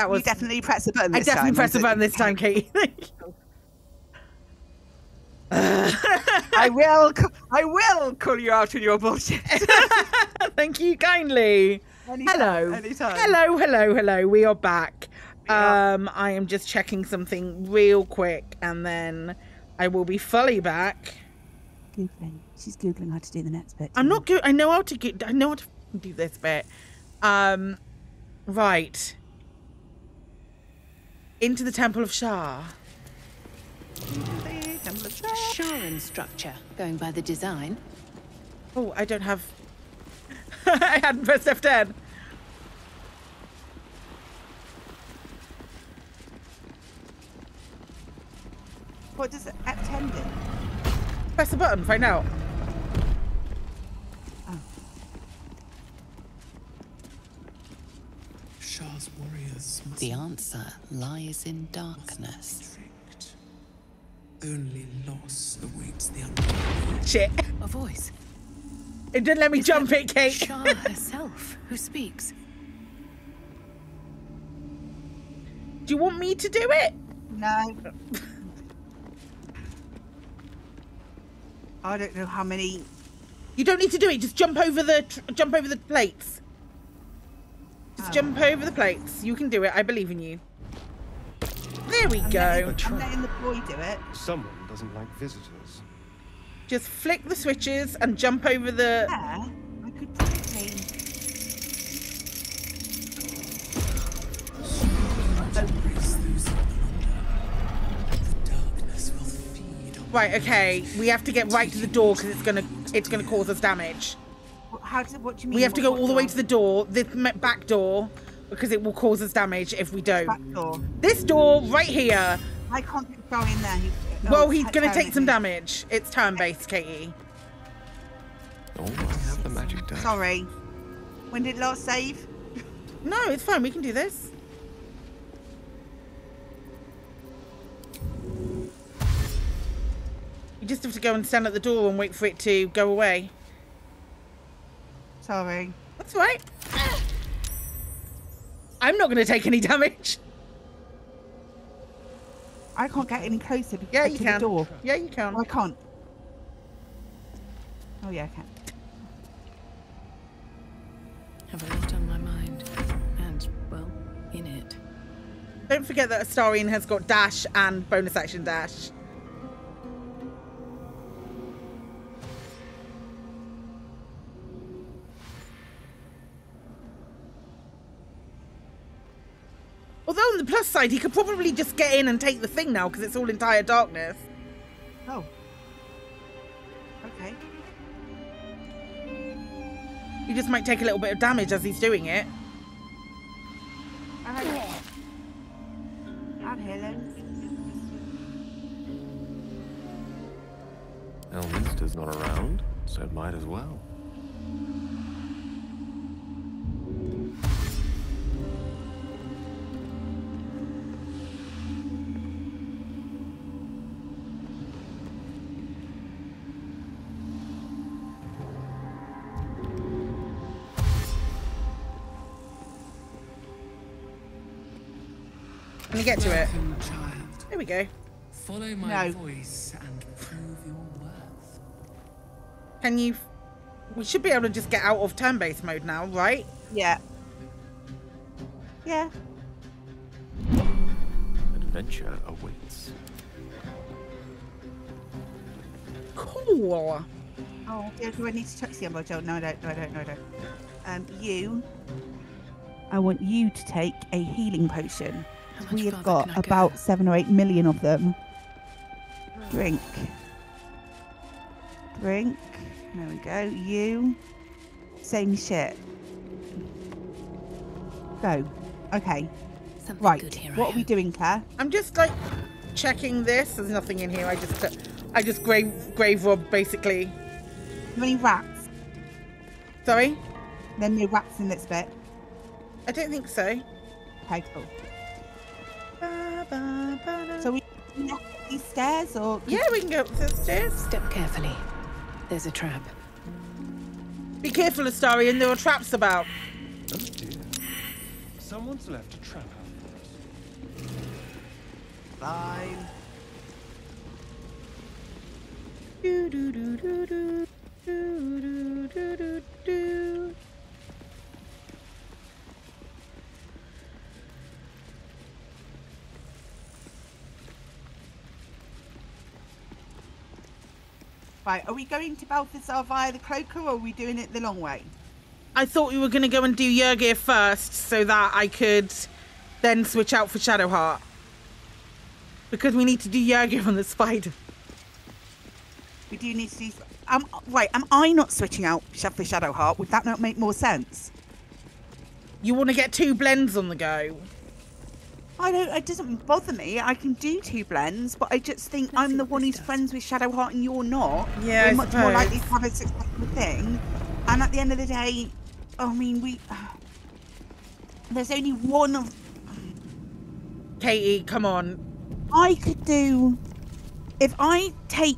that was You definitely press the button. I This definitely time, pressed the button this time, Katie. Thank you. I will. c- I will call you out on your bullshit. Thank you kindly. Anytime, Hello. anytime. Hello, hello, hello. We are back. are. Um, I am just checking something real quick and then I will be fully back. Googling. She's googling how to do the next bit. I'm not good. I know how to get. I know how to do this bit. Um, right. Into the Temple of Shar. Sharran structure, going by the design. Oh, I don't have. I hadn't pressed F10. What does F10 do? Press the button. Find out. Shar's warriors must The answer lies in darkness. Only loss awaits the unwary. Shit. A voice. It didn't let me Is jump it, Kate. Shar herself who speaks. Do you want me to do it? No. I don't know how many. You don't need to do it. Just jump over the tr- jump over the plates. Just Oh. jump over the plates. You can do it. I believe in you. There we I'm go. letting, I'm letting the boy do it. Someone doesn't like visitors. Just flick the switches and jump over the. Yeah, I could probably. Embrace those who wander. The darkness will feed on Right. Okay. We have to get right to the door because it's gonna it's gonna cause us damage. What- How does? What do you mean? We have to go all the way to the door, the m- back door, because it will cause us damage if we don't. back door. This door right here. I can't get going in there. He, oh, Well, he's gonna take some damage. It's turn-based, Katie. Oh, I have the magic dash. Sorry. When did last save? No, it's fine. We can do this. You just have to go and stand at the door and wait for it to go away. Sorry. That's all right. I'm not going to take any damage. I can't get any closer because Yeah, uh, to you the can. door. Yeah, you can. Oh, I can't. Oh yeah, I can. Have a lot on my mind. And, well, in it. Don't forget that Astarion has got dash and bonus action dash. Although on the plus side, he could probably just get in and take the thing now because it's all entire darkness. Oh. Okay. He just might take a little bit of damage as he's doing it. Alright. I'm Helen. Elminster's not around, so it might as well. Get to it? Welcome, child. There we go. Follow my No. voice and prove your worth. Can you? We should be able to just get out of turn-based mode now, right? Yeah. Yeah. Adventure awaits. Cool. Oh, yeah, do I need to touch the umbrella gel? No, I don't. No, I don't. No, I don't. Um, you. I want you to take a healing potion. How much We have got can I go? about seven or eight million of them. Drink. Drink. There we go. You. Same shit. Go. Okay. Something Right. good here, I What are we doing, Clare? I'm just like checking this. There's nothing in here. I just, uh, I just grave grave rob basically. How many rats? Sorry, Then no rats in this bit. I don't think so. Okay, cool. So we left these stairs or yeah, we can go up the stairs. Step carefully. There's a trap. Be careful, Astarion. There are traps about. Oh dear. Someone's left a trap out. Fine. Do, do, do, do, do, do, do, do, do, Right, are we going to Balthazar via the cloaker or are we doing it the long way? I thought we were going to go and do Yurgir first so that I could then switch out for Shadowheart. Because we need to do Yurgir on the spider. We do need to do. Um, right, am I not switching out for Shadowheart? Would that not make more sense? You want to get two blends on the go. I don't. It doesn't bother me. I can do two blends, but I just think Let's I'm the one who's does. friends with Shadowheart and you're not. Yeah, we're I much more likely to have a successful thing. And at the end of the day, I mean, we. There's only one of. Katie, come on. I could do. If I take,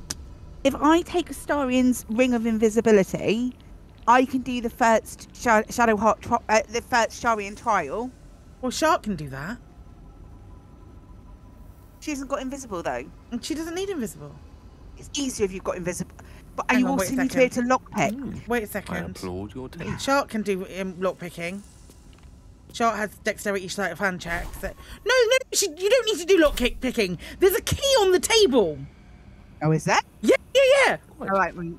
if I take Astarion's Ring of Invisibility, I can do the first Sha- Shadowheart, uh, the first Sharran trial. Well, Shark can do that. She hasn't got invisible though. And she doesn't need invisible. It's easier if you've got invisible. But I you on, also need to be able to second. lockpick. Wait a second. I applaud your taste. Shark can do um, lock picking. Shark has dexterity sleight of hand checks. That... No, no, she, you don't need to do lock kick picking. There's a key on the table. Oh, is that? Yeah, yeah, yeah. All right. Well,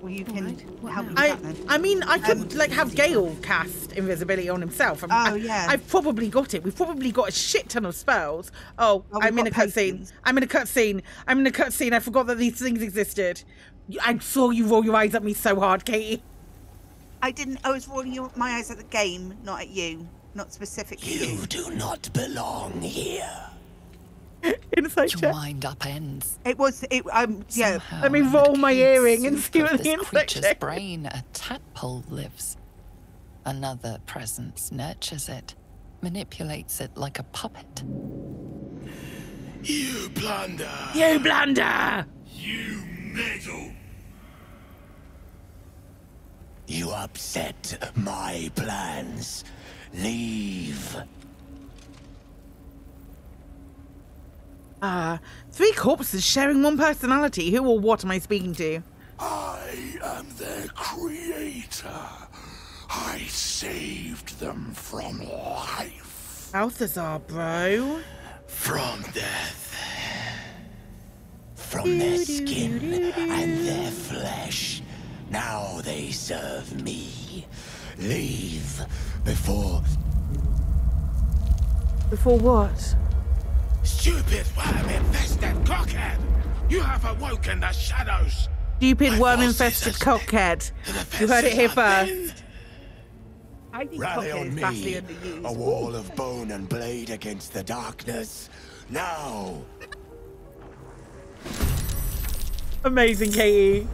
well you can Alright, what help me with I, that. I mean, I could Um, like have Gale cast invisibility on himself. I'm, Oh, I, yeah. I've probably got it. We've probably got a shit ton of spells. Oh, Oh, we've I'm in a got cutscene. I'm in a cutscene. I'm in a cutscene. I forgot that these things existed. I saw you roll your eyes at me so hard, Katie. I didn't. I was rolling your, my eyes at the game, not at you, not specifically. you. You do not belong here. Inside Your check. wind up ends. It was. It. Um. Yeah. Somehow Let me roll my earring and soup see of what the this insect creature's check- brain, a tadpole lives. Another presence nurtures it, manipulates it like a puppet. You blunder. You blunder. You meddle. You upset my plans. Leave. Ah, three corpses sharing one personality. Who or what am I speaking to? I am their creator. I saved them from life, Balthazar, bro. from death, from their skin and their flesh. Now they serve me. Leave before Before what? Stupid worm-infested cockhead. You have awoken the shadows. Stupid worm-infested cockhead. You heard it here first. I think Rally on me, a wall of bone and blade against the darkness. Now, Amazing, Katie.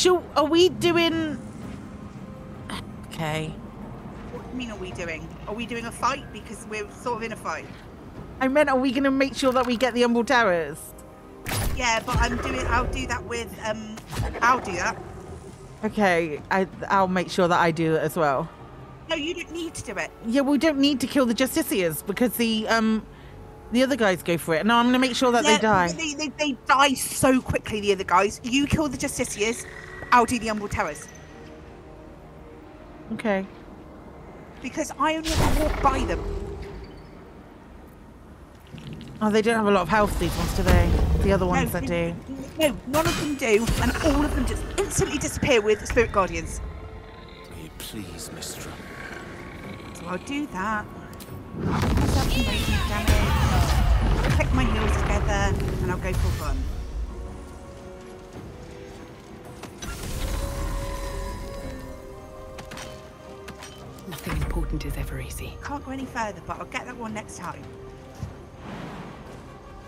Shall, are we doing... Okay. What do you mean? Are we doing? Are we doing a fight? Because we're sort of in a fight. I meant, are we going to make sure that we get the Umbral Terrors? Yeah, but I'm doing. I'll do that with. Um. I'll do that. Okay, I, I'll make sure that I do it as well. No, you don't need to do it. Yeah, we don't need to kill the Justiciars because the um the other guys go for it. No, I'm going to make sure that Yeah, they die. They, they, they die so quickly. The other guys. You kill the Justiciars. I'll do the Umbral Terrors Okay. because I only have to walk by them. Oh, they don't have a lot of health, these ones, do they? The other ones no, that they- do. No, none of them do, and all of them just instantly disappear with Spirit Guardians. Please, Mystra. So I'll do that. Give myself some damage. Click my heels together, and I'll go for fun. Nothing important is ever easy. Can't go any further, but I'll get that one next time.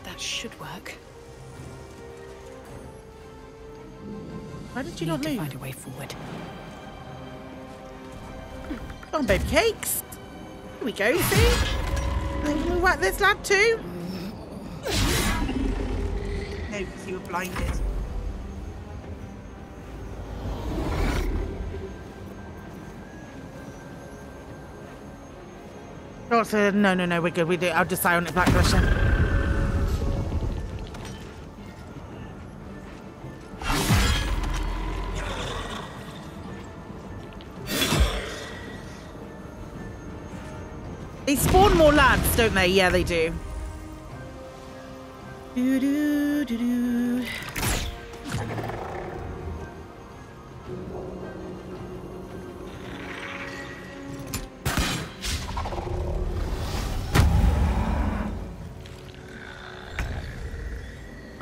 That should work. Why did you not leave? find a way forward. Come on, baby cakes. Here we go, see? Then can we whack this lad too? No, because you were blinded. No, no, no, we're good. We do. I'll just ionic black pressure. They spawn more lads, don't they? Yeah, they do. Do, do, do,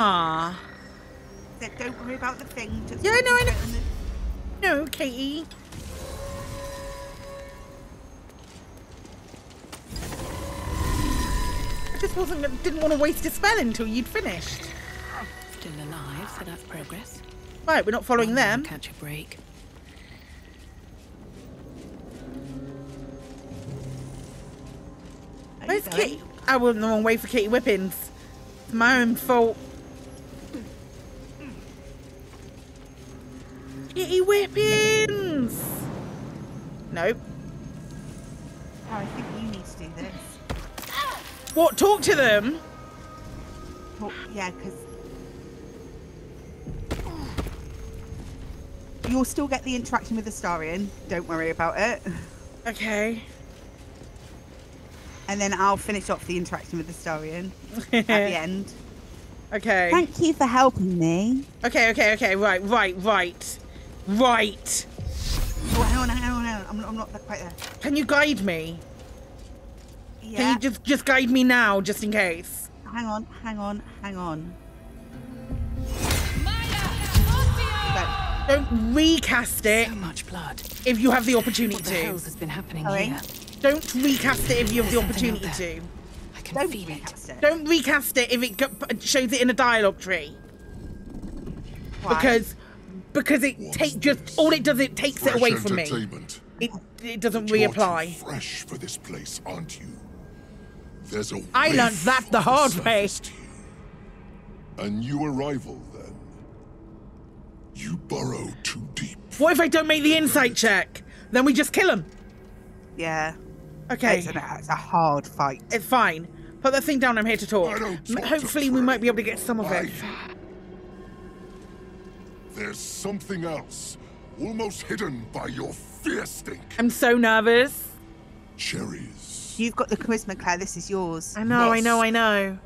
do. Aww. Said, don't worry about the thing. Just Yeah, I know, I know. the- No, Katie. I just wasn't didn't want to waste a spell until you'd finished. Still alive, so that's progress. Right, we're not following them. Catch a break. Where's going? Katie? I went the wrong way for Katie Whippins. It's my own fault. Katie Whippins! Nope. Oh, I think you need to do this. What? Talk to them? Well, yeah, because you'll still get the interaction with the Starian. Don't worry about it. Okay. And then I'll finish off the interaction with the Starian at the end. Okay. Thank you for helping me. Okay, okay, okay. Right, right, right. Right. Oh, hang on, hang on, hang on. I'm, I'm not quite there. Can you guide me? Can Yeah. you just just guide me now, just in case? Hang on, hang on, hang on. Don't recast it So much blood. if you have the opportunity What the to. has been happening Sorry? here? Don't recast it if you have the There's something opportunity to. I can Don't feel recast it. Don't recast it if it shows it in a dialogue tree Why? because because it take just all it does it takes it away from me. It it doesn't You're too reapply. fresh for this place, aren't you? There's a I learned that the hard way. A new arrival, then. You burrow too deep. What if I don't make the insight check? Then we just kill him. yeah. Okay, It's, a, it's a hard fight. it's fine. Put that thing down. I'm here to talk. I don't M- talk to Hopefully, we might be able to get some of it. There's something else, almost hidden by your fear stink. I'm so nervous. Cherries. You've got the charisma, Clare. This is yours. I know, I know, I know.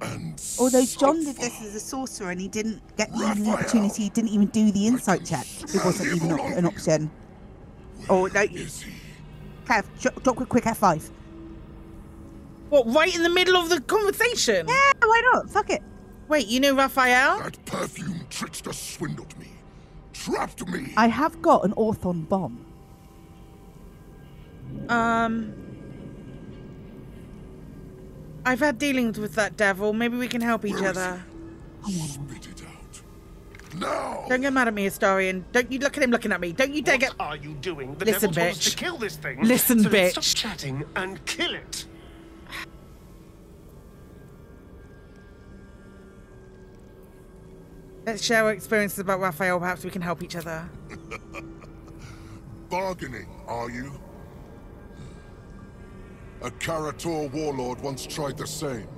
And Although John did this as a sorcerer and he didn't get even the Raphael. opportunity, he didn't even do the insight check. It wasn't even op- an option. Oh, no. Is he? Clare, drop, drop a quick F5. What? Right in the middle of the conversation? Yeah, why not? Fuck it. Wait, you know Raphael? That perfume trickster swindled me. Trapped me. I have got an Orthon bomb. Um. I've had dealings with that devil. Maybe we can help each Where other. Spit it out. Now. Don't get mad at me, Astarion. Don't you look at him looking at me. Don't you dare get. What are you doing? The Listen, devil bitch. to kill this thing. Listen, so bitch. Stop chatting and kill it. Let's share our experiences about Raphael. Perhaps we can help each other. Bargaining, are you? A Karator warlord once tried the same.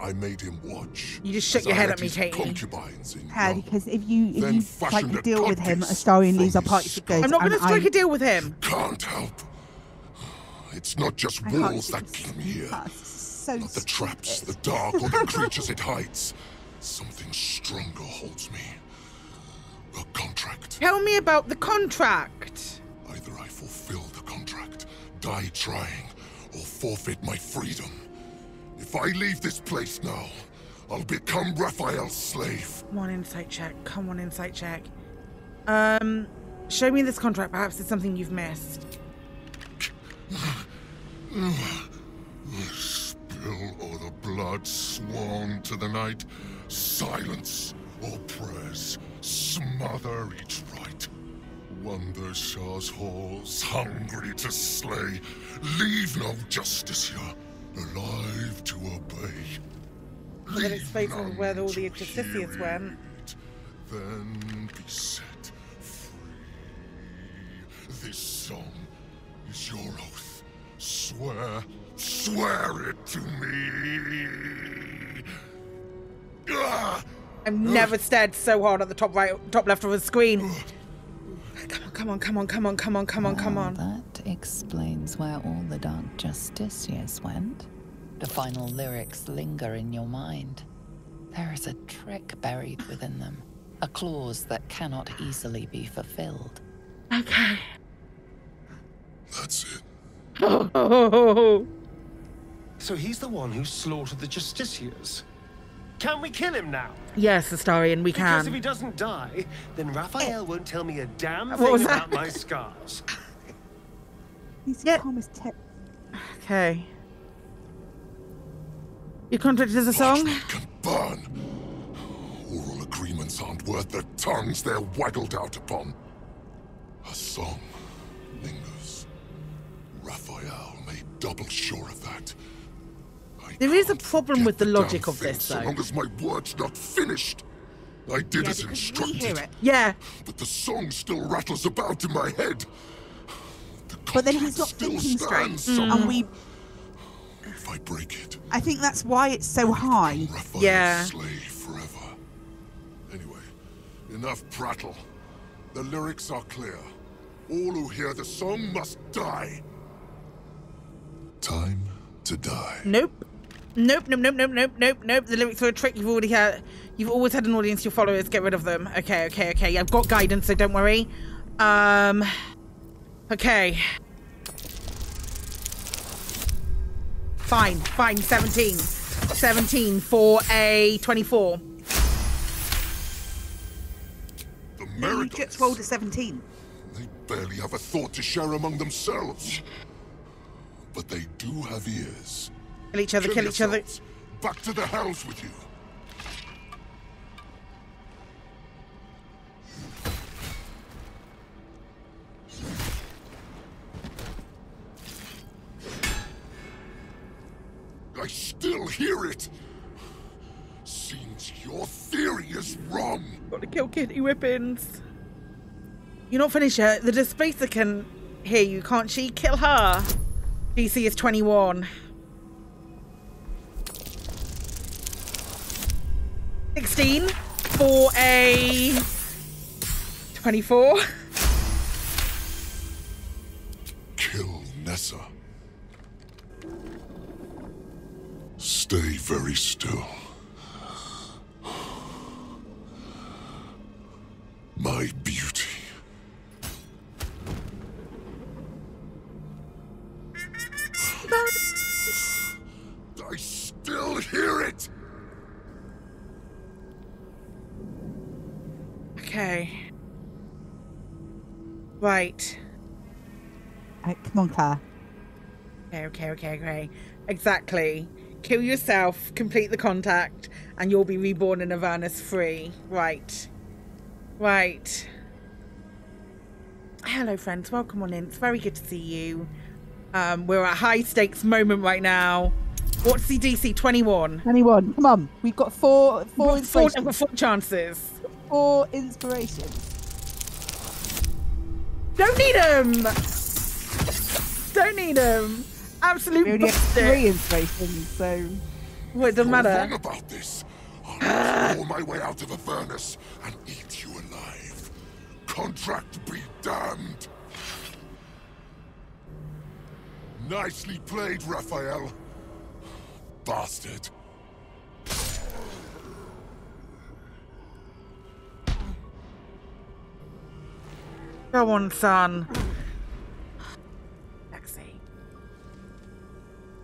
I made him watch. You just shook your I head at me, Katie. Concubines in Clare, because if you if Then you strike a a deal with him, codpiece Astarion lose our party his for good. I'm not going to strike I- a deal with him. Can't help. It's not just I walls that keep me here. This is so Not the traps, the dark, or the creatures it hides. Something stronger holds me. A contract. Tell me about the contract. Either I fulfill the contract, die trying, or forfeit my freedom. If I leave this place now, I'll become Raphael's slave. Come on, insight check. Come on, insight check. Um, show me this contract. Perhaps it's something you've missed. Spill all the blood sworn to the night. Silence all prayers. Smother each right. Wonder Shar's halls, hungry to slay. Leave no justice here, alive to obey. Well, then it's fatal none where all the to Justiciars went. it. Then be set free. This song is your oath. Swear, swear it to me. Ah! I've never stared so hard at the top right, top left of the screen. Come on, come on, come on, come on, come on, come on, come on. That explains where all the Dark Justiciars went. The final lyrics linger in your mind. There is a trick buried within them, a clause that cannot easily be fulfilled. Okay. That's it. Oh, So he's the one who slaughtered the Justiciars. Can we kill him now? yes, Astarion, we Because if he doesn't die, then Raphael won't tell me a damn thing about my scars. He's Yeah. calm as te- Okay. Your contract is a song? Parchment can burn. Oral agreements aren't worth the tongues they're waggled out upon. A song lingers. Raphael made double sure of that. I There is a problem with the damn logic of thing this, So long as my word's not finished. I did Yeah, as because instructed, hear it. Yeah. but the song still rattles about in my head. The But then he's contract not still thinking straight. stands somehow. And we If I break it, I think that's why it's so high. Raphael's Yeah. slave forever. Anyway, enough prattle. The lyrics are clear. All who hear the song must die. Time to die. Nope. Nope, nope, nope, nope, nope, nope, nope. The lyrics are a trick you've already had. You've always had an audience, your followers, get rid of them. Okay, okay, okay. I've got guidance, so don't worry. Um. Okay. Fine, fine. 17. 17 for a 24. The You Myrtles, just rolled a 17. they barely have a thought to share among themselves. But they do have ears. Kill each other, kill each other. Back to the hells with you. I still hear it. Seems your theory is wrong. Gotta kill Kitty Whippins. You're not finished yet. The displacer can hear you, can't she? Kill her. DC is 21. 16 for a 24. Kill Nessa. Stay very still. My beauty. I still hear it! Okay. Right. Right, come on, Clare. Okay, okay, okay, okay. Exactly. Kill yourself, complete the contact, and you'll be reborn in Avernus free. Right. Right. Hello, friends. Welcome on in. It's very good to see you. Um, we're at high stakes moment right now. What's the DC? 21. 21. Come on. We've got four, four inspirations. four chances. Four inspirations. Don't need them! Don't need them! Absolute We only have busted. three inspirations, so. Well, it doesn't You're matter. wrong about this. I'll claw my way out of the furnace and eat you alive. Contract be damned. Nicely played, Raphael. Bastard. Go on, son.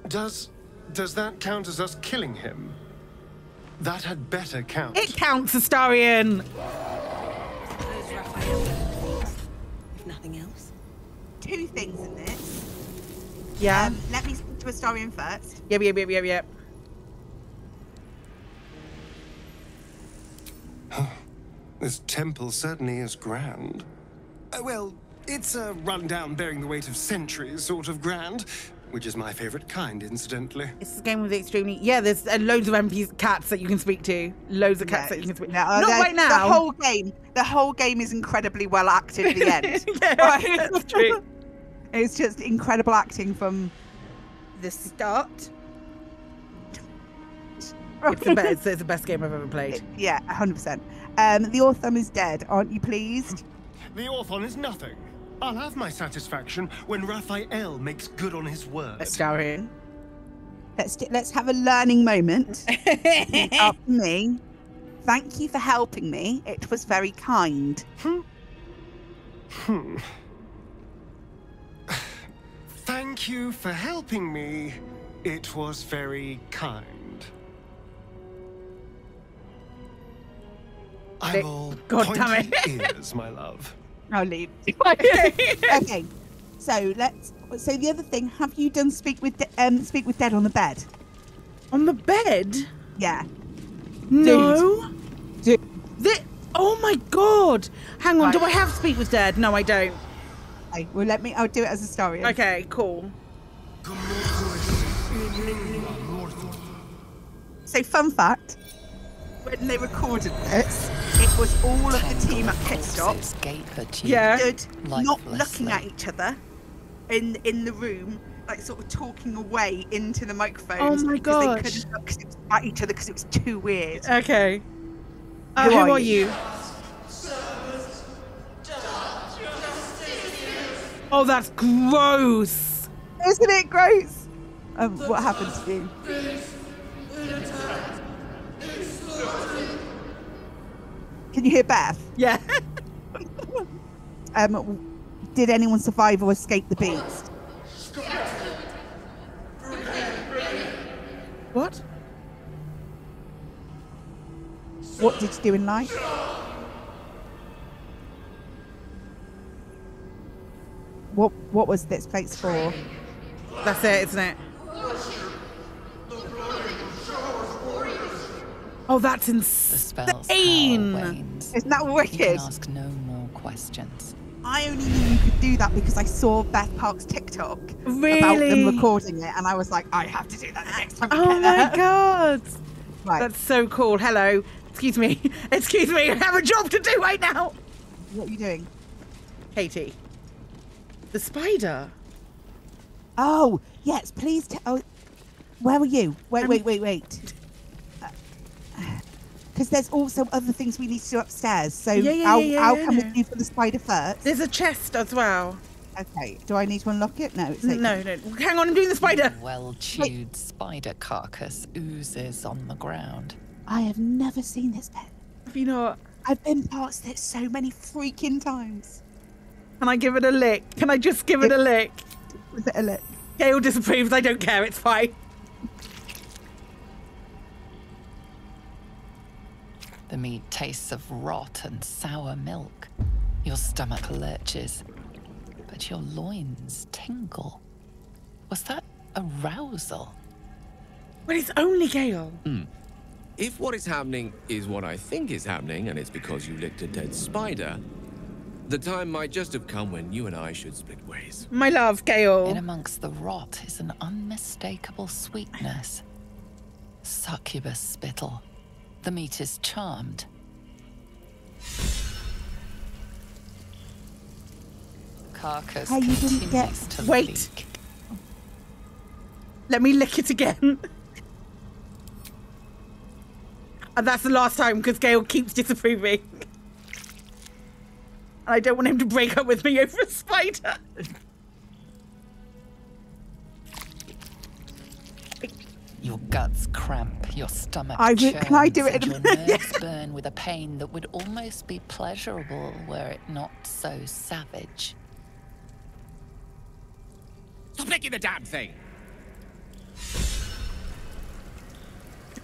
Does does that count as us killing him? That had better count. It counts, Astarion! Suppose Raphael if nothing else. Two things in this. Yeah. Um, let me speak to Astarion first. Yep, yep, yep, yep, yep. This temple certainly is grand. Uh, well, it's a rundown bearing the weight of centuries sort of grand, which is my favorite kind, incidentally. It's a game with extremely. Yeah, there's uh, loads of MP cats that you can speak to. Loads of cats that you can speak. No, uh, Not right now. The whole game, the whole game is incredibly well acted at the end. yeah, Right. that's true. It's just incredible acting from the start. It's the best. It's the best game I've ever played. Yeah, 100%. Um, the Orthon is dead. Aren't you pleased? The Orthon is nothing. I'll have my satisfaction when Raphael makes good on his word. Darian. Let's do, let's have a learning moment. Up me. Thank you for helping me. It was very kind. Hmm. Thank you for helping me. It was very kind. I'm all God damn pointy ears, my love. I'll leave. okay. So let's. So the other thing, have you done speak with De- um speak with dead on the bed? On the bed? Yeah. No. Dude. Thi- oh my god! Hang on, do I Right. have Speak with Dead? No, I don't. Okay, well, let me. I'll do it as a story. Okay, cool. So, fun fact: when they recorded this, it was all of the team at pit stop Corpses gape at you. Yeah. stood not looking at each other in in the room, like sort of talking away into the microphones. Oh my because gosh. They couldn't look at each other because it was too weird. Okay. Uh, Who who, are are you? you? Oh, that's gross. Isn't it gross? Um, what happened to you? Can you hear Beth? Yeah. Um, did anyone survive or escape the beast? what? What did you do in life? What What was this place for? That's it, isn't it? Oh, that's The spell's power insane. wanes. Isn't that wicked? You can ask no more questions. I only knew you could do that because I saw Beth Park's TikTok about them recording it, and I was like, I have to do that next time. Oh my god. Right, That's so cool. Hello. Excuse me. Excuse me. I have a job to do right now. what are you doing? Katie. The spider. Oh, yes, please tell. Oh, where were you? Wait, I'm- wait, wait, wait. Because there's also other things we need to do upstairs. So Yeah, yeah, I'll, yeah, yeah, I'll yeah, come no. with you for the spider first. There's a chest as well. Okay. Do I need to unlock it? No. It's like, No, no. Hang on, I'm doing the spider. Well chewed spider carcass oozes on the ground. I have never seen this pet. Have you not? I've been past it so many freaking times. Can I give it a lick? Can I just give it a lick? Was it a lick? Gale disapproves. I don't care. It's fine. The meat tastes of rot and sour milk. Your stomach lurches, but your loins tingle. Was that arousal? But it's only Gale. Hmm. If what is happening is what I think is happening, and it's because you licked a dead spider, the time might just have come when you and I should split ways. My love, Gale. In amongst the rot is an unmistakable sweetness. Succubus spittle. The meat is charmed. Carcass Hey, you didn't continues get- to Wait. leak. Let me lick it again. And that's the last time because Gale keeps disapproving. And I don't want him to break up with me over a spider. Your guts cramp, your stomach I re- can I do churns, it and your nerves burn with a pain that would almost be pleasurable were it not so savage. Stop licking the damn thing!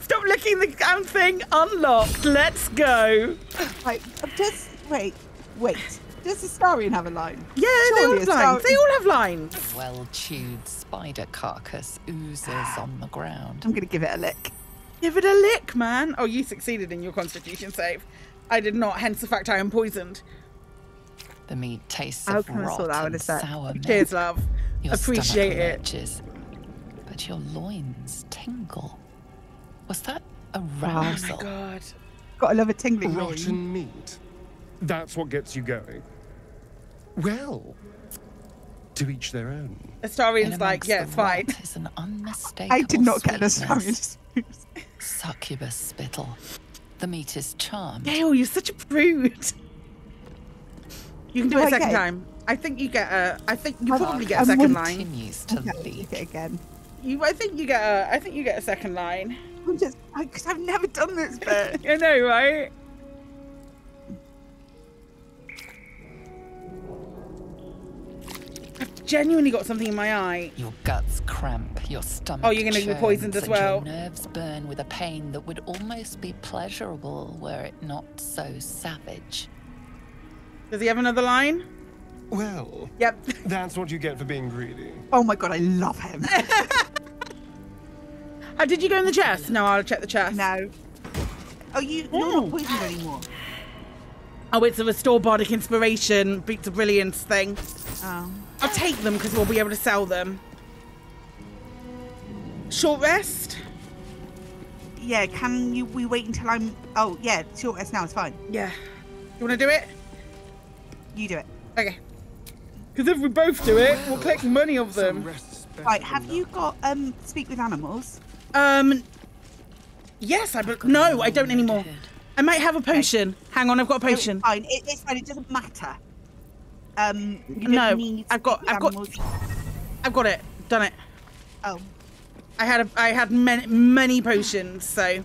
Stop licking the damn thing. Unlocked. Let's go. Right. Does wait, wait. Does the Starian have a line? Yeah, Surely they all have lines. They all have lines. Well chewed spider carcass oozes on the ground. I'm gonna give it a lick. Give it a lick, man. Oh, you succeeded in your constitution save. I did not, hence the fact I am poisoned. The meat tastes I'll of come and rot sort that and sour milk. Cheers, love. Your Appreciate it. lurches, but your loins tingle. Was that Oh arousal? my god. Gotta love a tingling loin. Rotten meat. That's what gets you going. Well, To each their own. Astarion's In like, amongst yeah, it's fine. rot is an unmistakable I did not get an sweetness. Astarion. Succubus spittle. The meat is charmed. Dale, you're such a prude. You can do Do it a I second get it? time. I think you get a. I think you I- probably get a second want line. Continues to Okay, leak. it again. You, I think you get a. I think you get a second line. I'm just because I've never done this bit. I know, right? Genuinely got something in my eye. Your guts cramp, your stomach. Oh, you're gonna be poisoned as and well. Your nerves burn with a pain that would almost be pleasurable were it not so savage. Does he have another line? Well, Yep. that's what you get for being greedy. Oh my god, I love him. Uh, did you go in the chest? No, I'll check the chest. no. Oh, you you're not poisoned anymore. Oh, it's a restore bardic inspiration, beats a brilliance thing. Oh. I'll take them because we'll be able to sell them. Short rest? Yeah, can you we wait until I'm oh yeah, short rest now, it's fine. Yeah. You want to do it? You do it. Okay. Because if we both do it, we'll collect money of them. rest's Right, have you got um speak with animals? Um. Yes, I. But no, I don't anymore. I might have a potion. Hang on, I've got a No, it's potion. fine. It, it's fine. It doesn't matter. Um, you No, I've got- I've got- I've got it. Done it. Oh, I had a. I had many many potions. So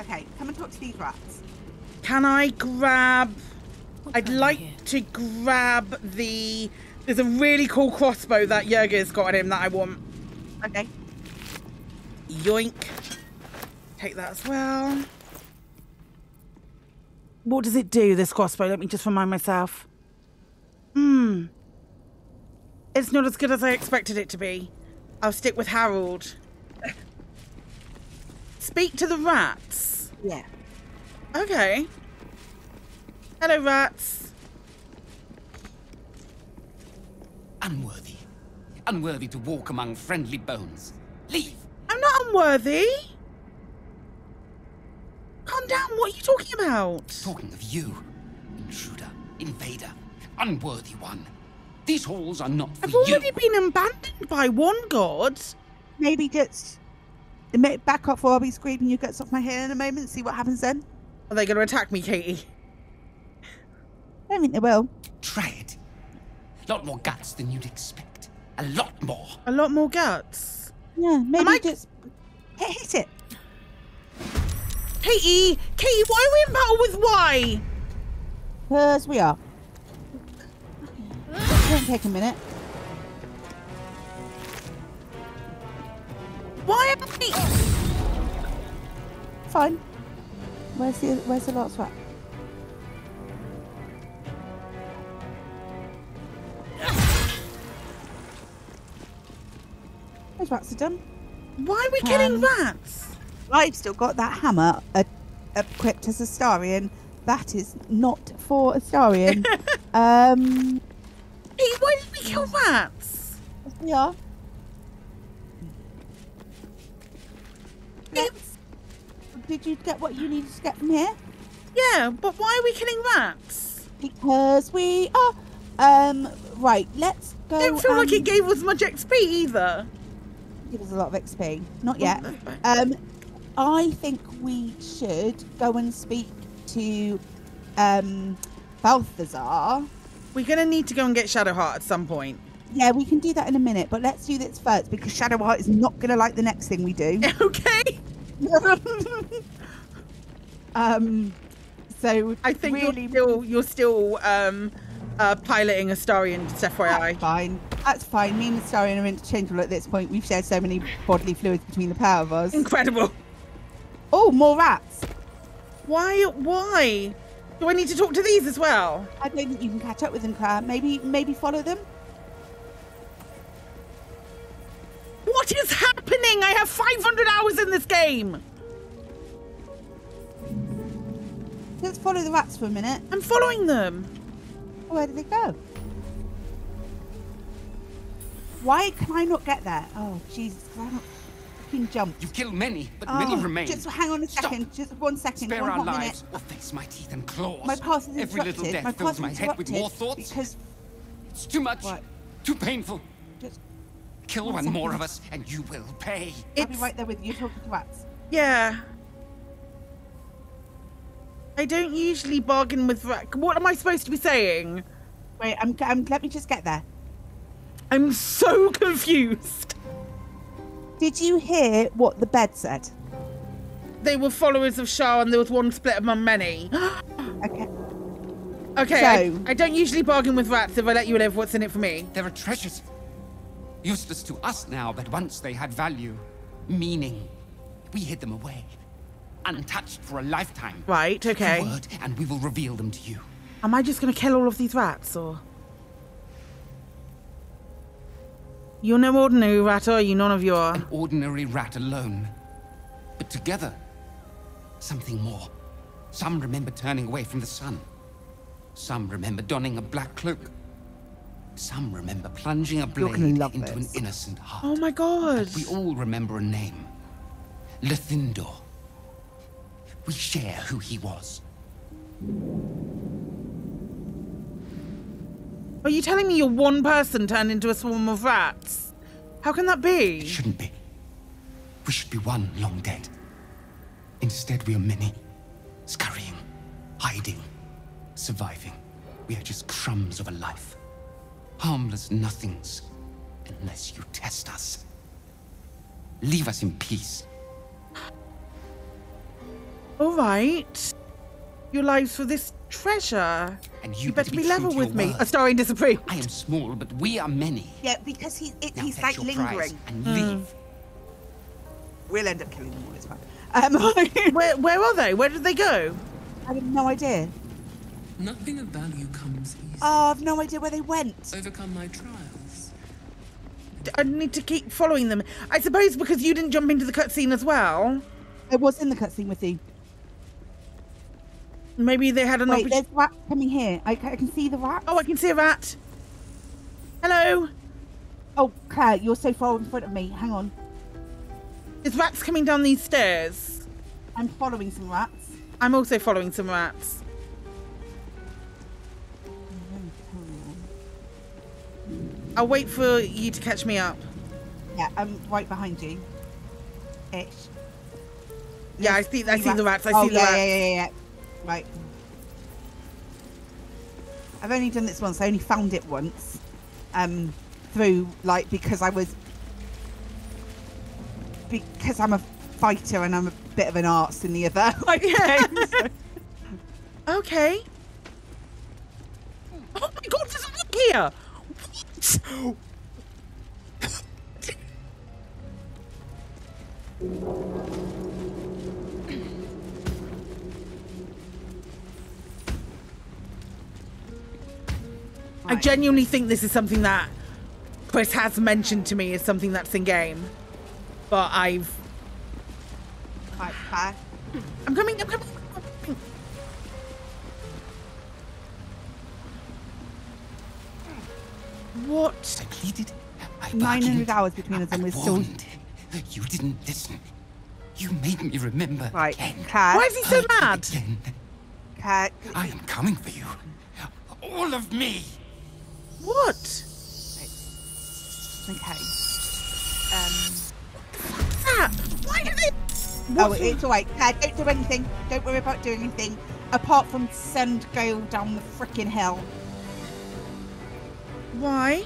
okay. Come and talk to these rats. can I grab? I'd like here. to grab the. There's a really cool crossbow that Yurgir's got on him that I want. Okay. Yoink. Take that as well. What does it do, this crossbow? Let me just remind myself. Hmm. It's not as good as I expected it to be. I'll stick with Harold. Speak to the rats. Yeah. Okay. Hello, rats. Unworthy. Unworthy to walk among friendly bones. Leave. I'm not unworthy. Calm down. What are you talking about? Talking of you. Intruder. Invader. Unworthy one. These halls are not for I've you. already been abandoned by one god. Maybe just ma- back off or I'll be screaming your guts off my head in a moment. See what happens then. Are they going to attack me, Katie? I don't think they will. Try it. A lot more guts than you'd expect. A lot more. A lot more guts. Yeah. Maybe I- just hit, hit it. Katie, Katie, why are we in battle with Y? Because we are. Won't take a minute. Why am I? Fine. Where's the Where's the last rat? Those rats are done. Why are we killing Um, rats? I've still got that hammer uh, equipped as Astarion. That is not for Astarion. um, Katie, why did we kill rats? Yeah. Let's- Did you get what you needed to get from here? Yeah, but why are we killing rats? Because we are. Um, right, let's go. I don't feel like it gave us much XP either. give us a lot of XP. Not yet. Um, I think we should go and speak to um, Balthazar. We're gonna need to go and get Shadowheart at some point. Yeah, we can do that in a minute, but let's do this first because Shadowheart is not going to like the next thing we do. okay. um, so I think really, you're still you're still um uh piloting Astarion, just that's FYI. fine. That's fine. Me and Astarion are interchangeable at this point. We've shared so many bodily fluids between the pair of us. Incredible. Oh, more rats! Why why? Do I need to talk to these as well? I don't think you can catch up with them, Clare. Maybe, maybe follow them. What is happening? I have 500 hours in this game. Let's follow the rats for a minute. I'm following them. Oh, where did they go? Why can I not get there? Oh, Jesus, can I not fucking jump? You kill many, but Oh, many remain. Just hang on a Stop. second. Just one second. Spare one our hot lives, minute. or face my teeth and claws. My path is Every interrupted. little death my fills path my head with more thoughts. Because It's too much. What? Too painful. Just Kill one one second. more of us, and you will pay. I'll be right there with you. You're talking to rats. yeah. I don't usually bargain with ra- What am I supposed to be saying? Wait, I'm, I'm. Let me just get there. I'm so confused. Did you hear what the bed said? They were followers of Shar, and there was one split among many. Okay. okay, I, So- I don't usually bargain with rats. If I let you live, what's in it for me? There are treasures. Useless to us now, but once they had value, meaning. We hid them away. Untouched for a lifetime. Right. A Okay. word, and we will reveal them to you. Am I just gonna kill all of these rats, or? You're no ordinary rat, are you? None of you are. An ordinary rat alone. But together, something more. Some remember turning away from the sun. Some remember donning a black cloak. Some remember plunging a You're blade into this. an innocent heart. Oh my god. We all remember a name. Lithindor. We share who he was. Are you telling me you're one person turned into a swarm of rats? How can that be? It shouldn't be. We should be one long dead. Instead, we are many. Scurrying, hiding, surviving. We are just crumbs of a life. Harmless nothings. Unless you test us. Leave us in peace. All right. Your lives for this treasure. And you, You better be true level with me. word. Astarion disapprove. I am small, but we are many. Yeah, because he, it, Now he's fetch like your prize lingering. and Hmm. leave. We'll end up killing them all. It's fine. Um, Where where are they? Where did they go? I have no idea. Nothing of value comes easy. Oh, I've no idea where they went. Overcome my trials. I need to keep following them. I suppose because you didn't jump into the cutscene as well. I was in the cutscene with you. Maybe they had an Wait, opportunity. there's rats coming here. I, I can see the rat. Oh, I can see a rat. Hello. Oh, Claire, you're so far in front of me. Hang on. There's rats coming down these stairs. I'm following some rats. I'm also following some rats. I'll wait for you to catch me up. Yeah, I'm right behind you. Ish. Yeah, I see. I see the rats. I oh, see the yeah, rats. yeah, yeah, yeah. Right. I've only done this once. I only found it once. Um, through like because I was because I'm a fighter and I'm a bit of an arse in the other like games. Okay. Oh my god, there's a rock here! What? I genuinely think this is something that Chris has mentioned to me as something that's in game. But I've. Right, Claire. I'm coming, I'm coming. I'm coming. What? I pleaded. I 900 hours between us and we're still- warned. You didn't listen. You made me remember. Right, again. Claire. Why is he so mad? again. Claire. I am coming for you. All of me. What? Okay. Um. Ah, why did they? Oh, it's all right. Claire, don't do anything. Don't worry about doing anything apart from send Gale down the freaking hill Why?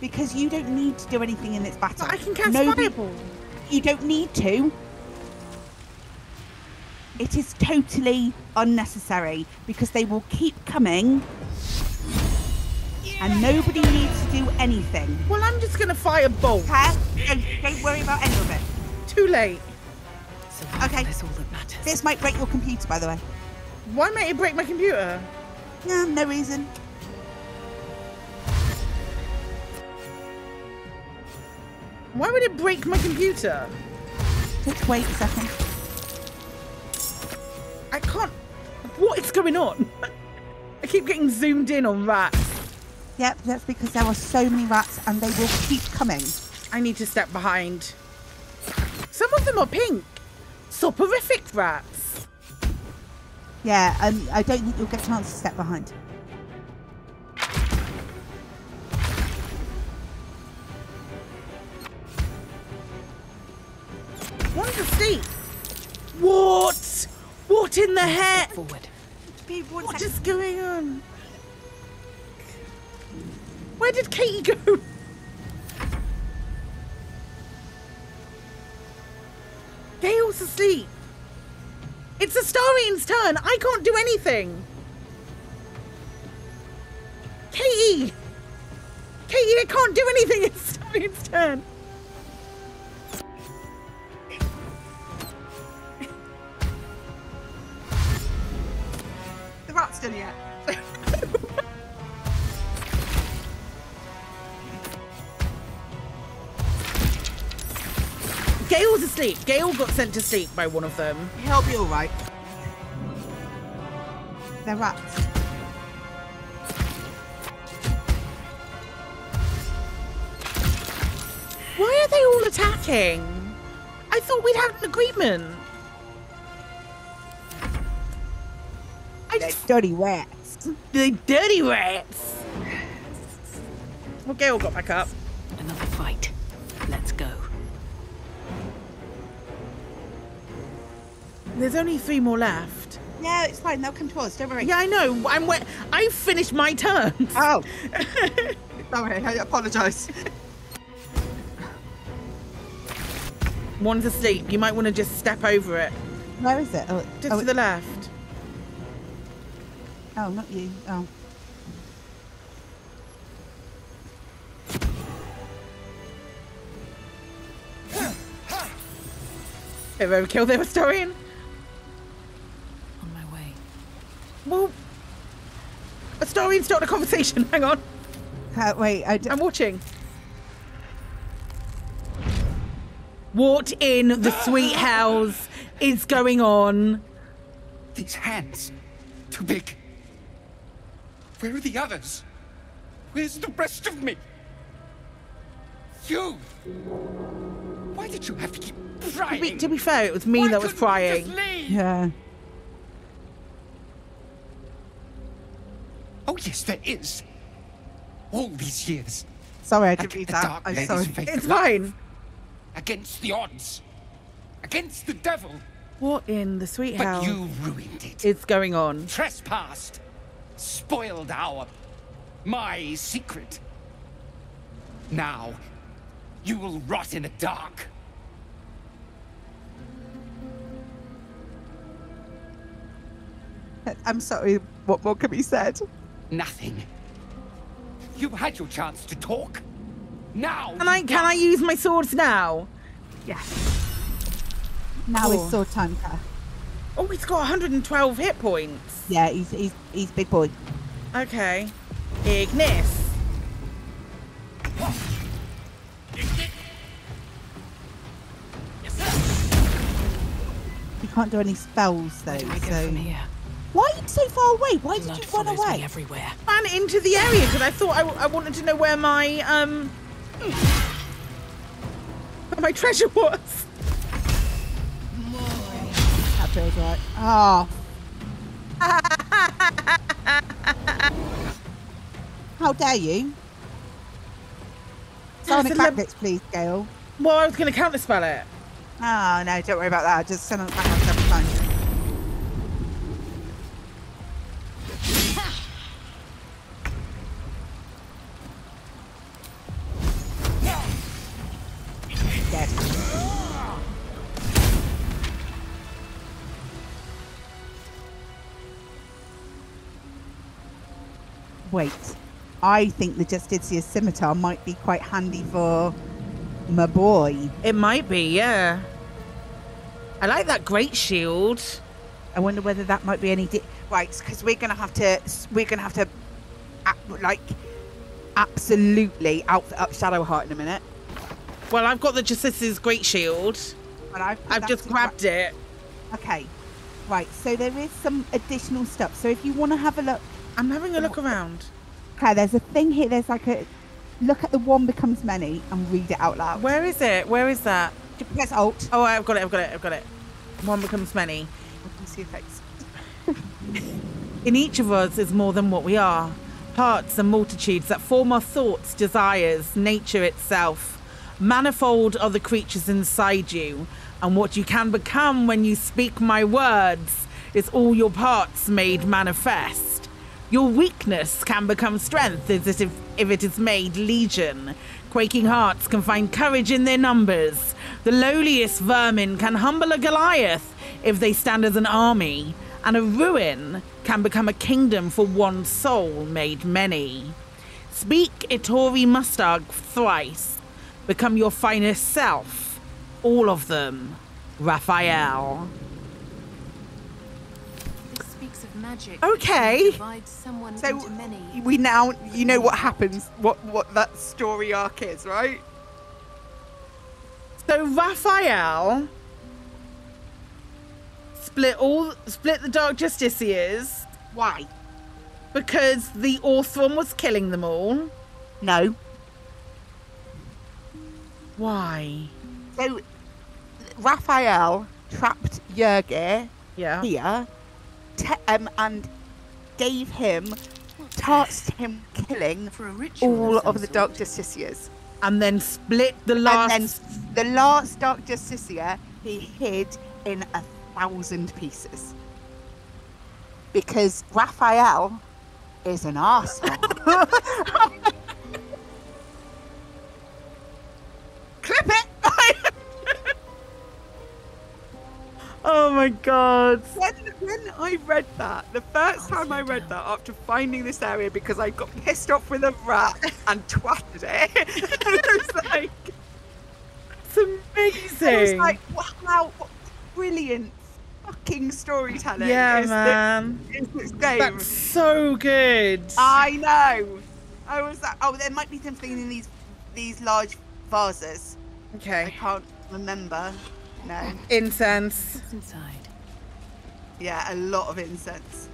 because you don't need to do anything in this battle. But I can cast Nobody- fireball. You don't need to. It is totally unnecessary because they will keep coming and nobody needs to do anything. Well, I'm just gonna fire bolt. Claire, don't, don't worry about any of it. Too late. Okay. That's all that matters. This might break your computer, by the way. Why might it break my computer? No, no reason. Why would it break my computer? Just wait a second. I can't. What is going on? I keep getting zoomed in on rats. Yep, that's because there are so many rats and they will keep coming. I need to step behind. Some of them are pink. Soporific rats. Yeah, um, I don't think you'll get a chance to step behind. One's asleep. What? What in the heck? Forward. What is going on? Where did Katie go? Gale's asleep. It's Astarion's turn. I can't do anything. Katie! Katie, I can't do anything. It's Astarion's turn. Asleep. Gale got sent to sleep by one of them. He'll be all right. They're rats. Why are they all attacking? I thought we'd had an agreement. I They're just, dirty rats. the dirty rats. Well, Gale got back up. There's only three more left. Yeah, it's fine. They'll come to us. Don't worry. Yeah, I know. I'm. We- I finished my turn. Oh. Sorry, I apologise. One's asleep. You might want to just step over it. Where is it? Oh, Just oh, to the left. oh, not you. Oh. Have ever killed their Astarion? Astarion started a conversation. Hang on. Uh, wait, I d- I'm watching. What in the sweet house is going on? These hands. Too big. Where are the others? Where's the rest of me? You! Why did you have to keep To be, to be fair, it was me Why that was couldn't prying. just leave? yeah. Oh, yes, there is. All these years. Sorry, I didn't read that. I'm sorry. It's fine. Against the odds. Against the devil. What in the sweet But hell you ruined it. it. is going on? Trespassed. Spoiled our. my secret. Now, you will rot in the dark. I'm sorry. What more can be said? Nothing. You've had your chance to talk. Now. Can I can I use my swords now? Yes. Now Oh. it's sword time, Kath. Oh, he's got 112 hit points. Yeah, he's he's he's big boy. Okay. Ignis. He can't do any spells though. Where do I go so from here? Why are you so far away? Why did Blood you run away? me everywhere. Ran into the area because I thought I, I wanted to know where my um hmm, where my treasure was. That feels right. Oh. How dare you? Sonic It's a lem- Tactics, please, Gale. Well, I was going to counterspell it. Oh, no, don't worry about that. Just send on Tactics Wait, I think the Justiciar's scimitar might be quite handy for my boy. It might be, yeah. I like that great shield. I wonder whether that might be any di- right because we're gonna have to we're gonna have to like absolutely outfit up Shadowheart in a minute. Well, I've got the Justiciar's great shield. And I've, I've just grabbed it. Okay, right. So there is some additional stuff. So if you want to have a look, I'm having a look around. okay, there's a thing here. There's like a look at the one becomes many and read it out loud. Where is it? Where is that? Press Alt. Oh, I've got it. I've got it. I've got it. One becomes many. I can see effects. In each of us is more than what we are. Hearts and multitudes that form our thoughts, desires, nature itself. Manifold are the creatures inside you, And what you can become when you speak my words is all your parts made manifest. Your weakness can become strength if, if it is made legion. Quaking hearts can find courage in their numbers. The lowliest vermin can humble a Goliath if they stand as an army. And a ruin can become a kingdom for one soul made many. Speak Itori Mustag thrice. Become your finest self. All of them. Raphael. Magic. Okay. Someone So into many. we now you know what happens, what what that story arc is, right? So Raphael split all split the Dark Justiciars Why? because the Orthon was killing them all. No. Why? So Raphael trapped Yurgir Yeah. here, te- um, and gave him, tasked him killing For a ritual all of of the sort. Dark Justiciars. And then split the last And then the last Dark Justiciar he hid in a thousand pieces. Because Raphael is an arsehole. Clip it! Oh my god. when, when I read that, the first oh, time I read that after finding this area because I got pissed off with a rat and twatted it, it was like, It's amazing. I was like, wow, what brilliant fucking storytelling. yeah, is man. This, is this game. That's so good. I know. I was like, oh, there might be something in these these large vases. Okay. I can't remember. No. Incense. What's inside? Yeah, a lot of incense.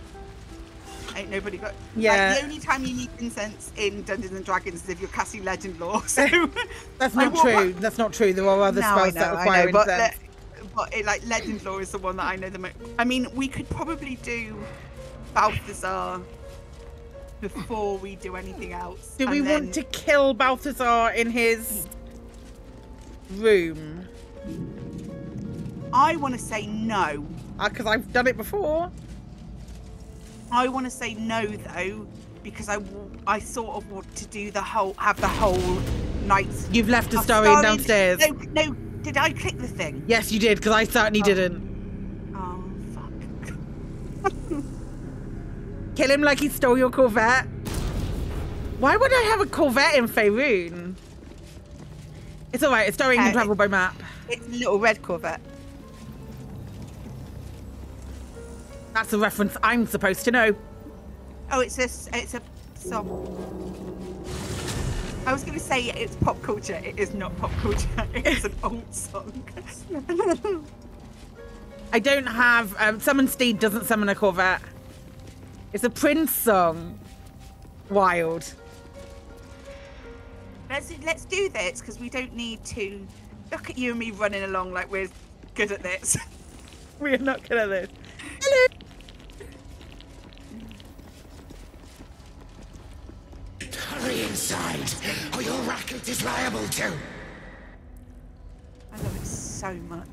Ain't nobody got. Yeah. Like, the only time you need incense in Dungeons and Dragons is if you're casting Legend Lore. So That's not wa- true. That's not true. There are other No, I spells know, that I require know, but, incense. le- but it, like Legend Lore is the one that I know the most. I mean, we could probably do Balthazar before we do anything else. Do we and want to kill Balthazar in his room? I want to say no. Because I've done it before. I want to say no though, because I, I sort of want to do the whole have the whole night. You've left a story downstairs. No, no. Did I click the thing? Yes, you did, because I certainly Oh. didn't. Oh fuck. Kill him like he stole your Corvette. Why would I have a Corvette in Faerun? It's alright, it's story you can Uh, travel by map. It's a little red Corvette. That's a reference I'm supposed to know. Oh, it's a it's a song. I was going to say it's pop culture. It is not pop culture. It is an old song. I don't have. Um, Summon Steed doesn't summon a Corvette. It's a Prince song. Wild. let's let's do this because we don't need to look at you and me running along like we're good at this. We are not good at this. Hurry inside, or your racket is liable to. I love it so much.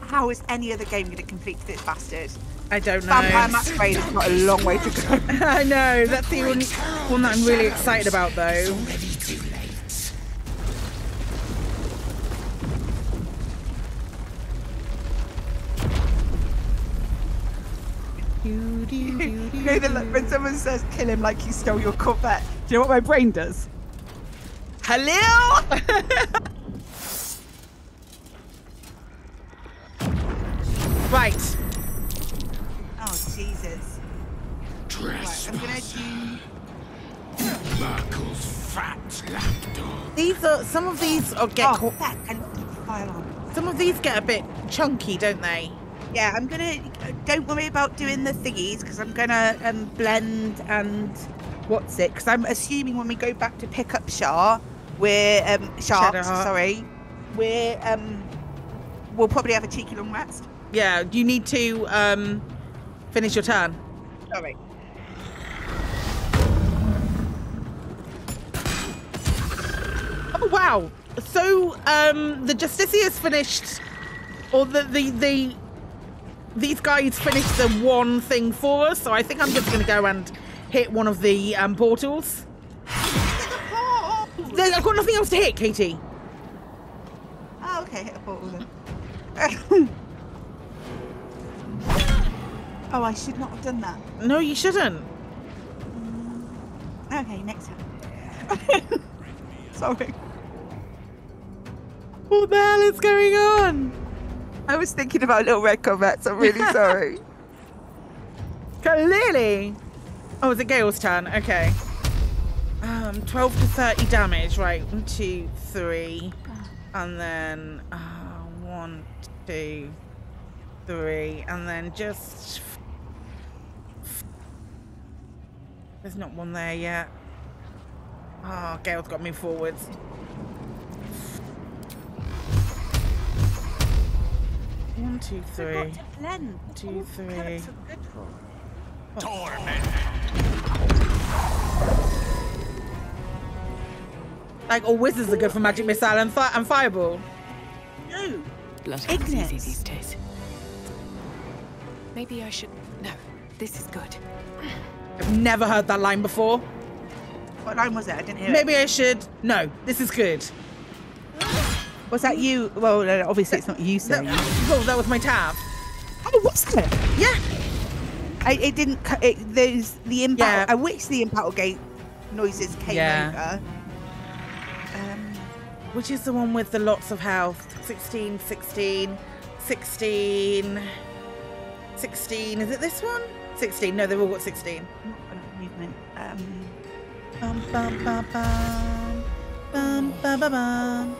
How is any other game going to compete this bastard? I don't know. Vampire Masquerade has got a long way to go. I know. That's the only one that I'm really excited about, though. Already too late. you know, the, when someone says kill him like he stole your Corvette, do you know what my brain does? Hello? Right. oh, Jesus. Right, I'm going to do. Merkel's fat lapdog. These are some of these are get Oh, co- fuck, I left the file on. some of these get a bit chunky, don't they? Yeah, I'm gonna. Don't worry about doing the thingies because I'm gonna um, blend and what's it? Because I'm assuming when we go back to pick up Shah, we're um, sharks. Sorry, we're um, we'll probably have a cheeky long rest. Yeah. You need to um finish your turn. Sorry. Oh wow. so um, the Justiciar's finished, or the the the these guys finished the one thing for us. So I think I'm just gonna go and hit one of the um, portals. There- I've got nothing else to hit, Katie. Oh, okay, hit a portal then. oh, I should not have done that. No, you shouldn't. Okay, next time. Sorry. What the hell is going on? I was thinking about little red combats. I'm really sorry. Clearly. Oh, it's a Gale's turn. Okay. Um, 12 to 30 damage. Right. One, two, three. And then uh, one, two, three. And then just. There's not one there yet. Oh, Gale's got me forwards. Two, three. Blend. Two, three. clerics are. Like all wizards are good for magic missile and, fi- and fireball. No. Blood comes easy Ignis. these days. Maybe I should. No, this is good. I've never heard that line before. What line was it? I didn't hear Maybe it. I should. No, this is good. Was that you? Well, obviously it's not you That, saying. well, that was my tab. Oh, what's that? Yeah. I, it didn't. It, there's the impact. Yeah. I wish the impact gate noises came Yeah. over. Um, Which is the one with the lots of health? 16, 16, 16, 16. Is it this one? 16. No, they've all got 16. not enough movement. Um, Bum, bum, bum, bum. Bum, bum, bum, bum.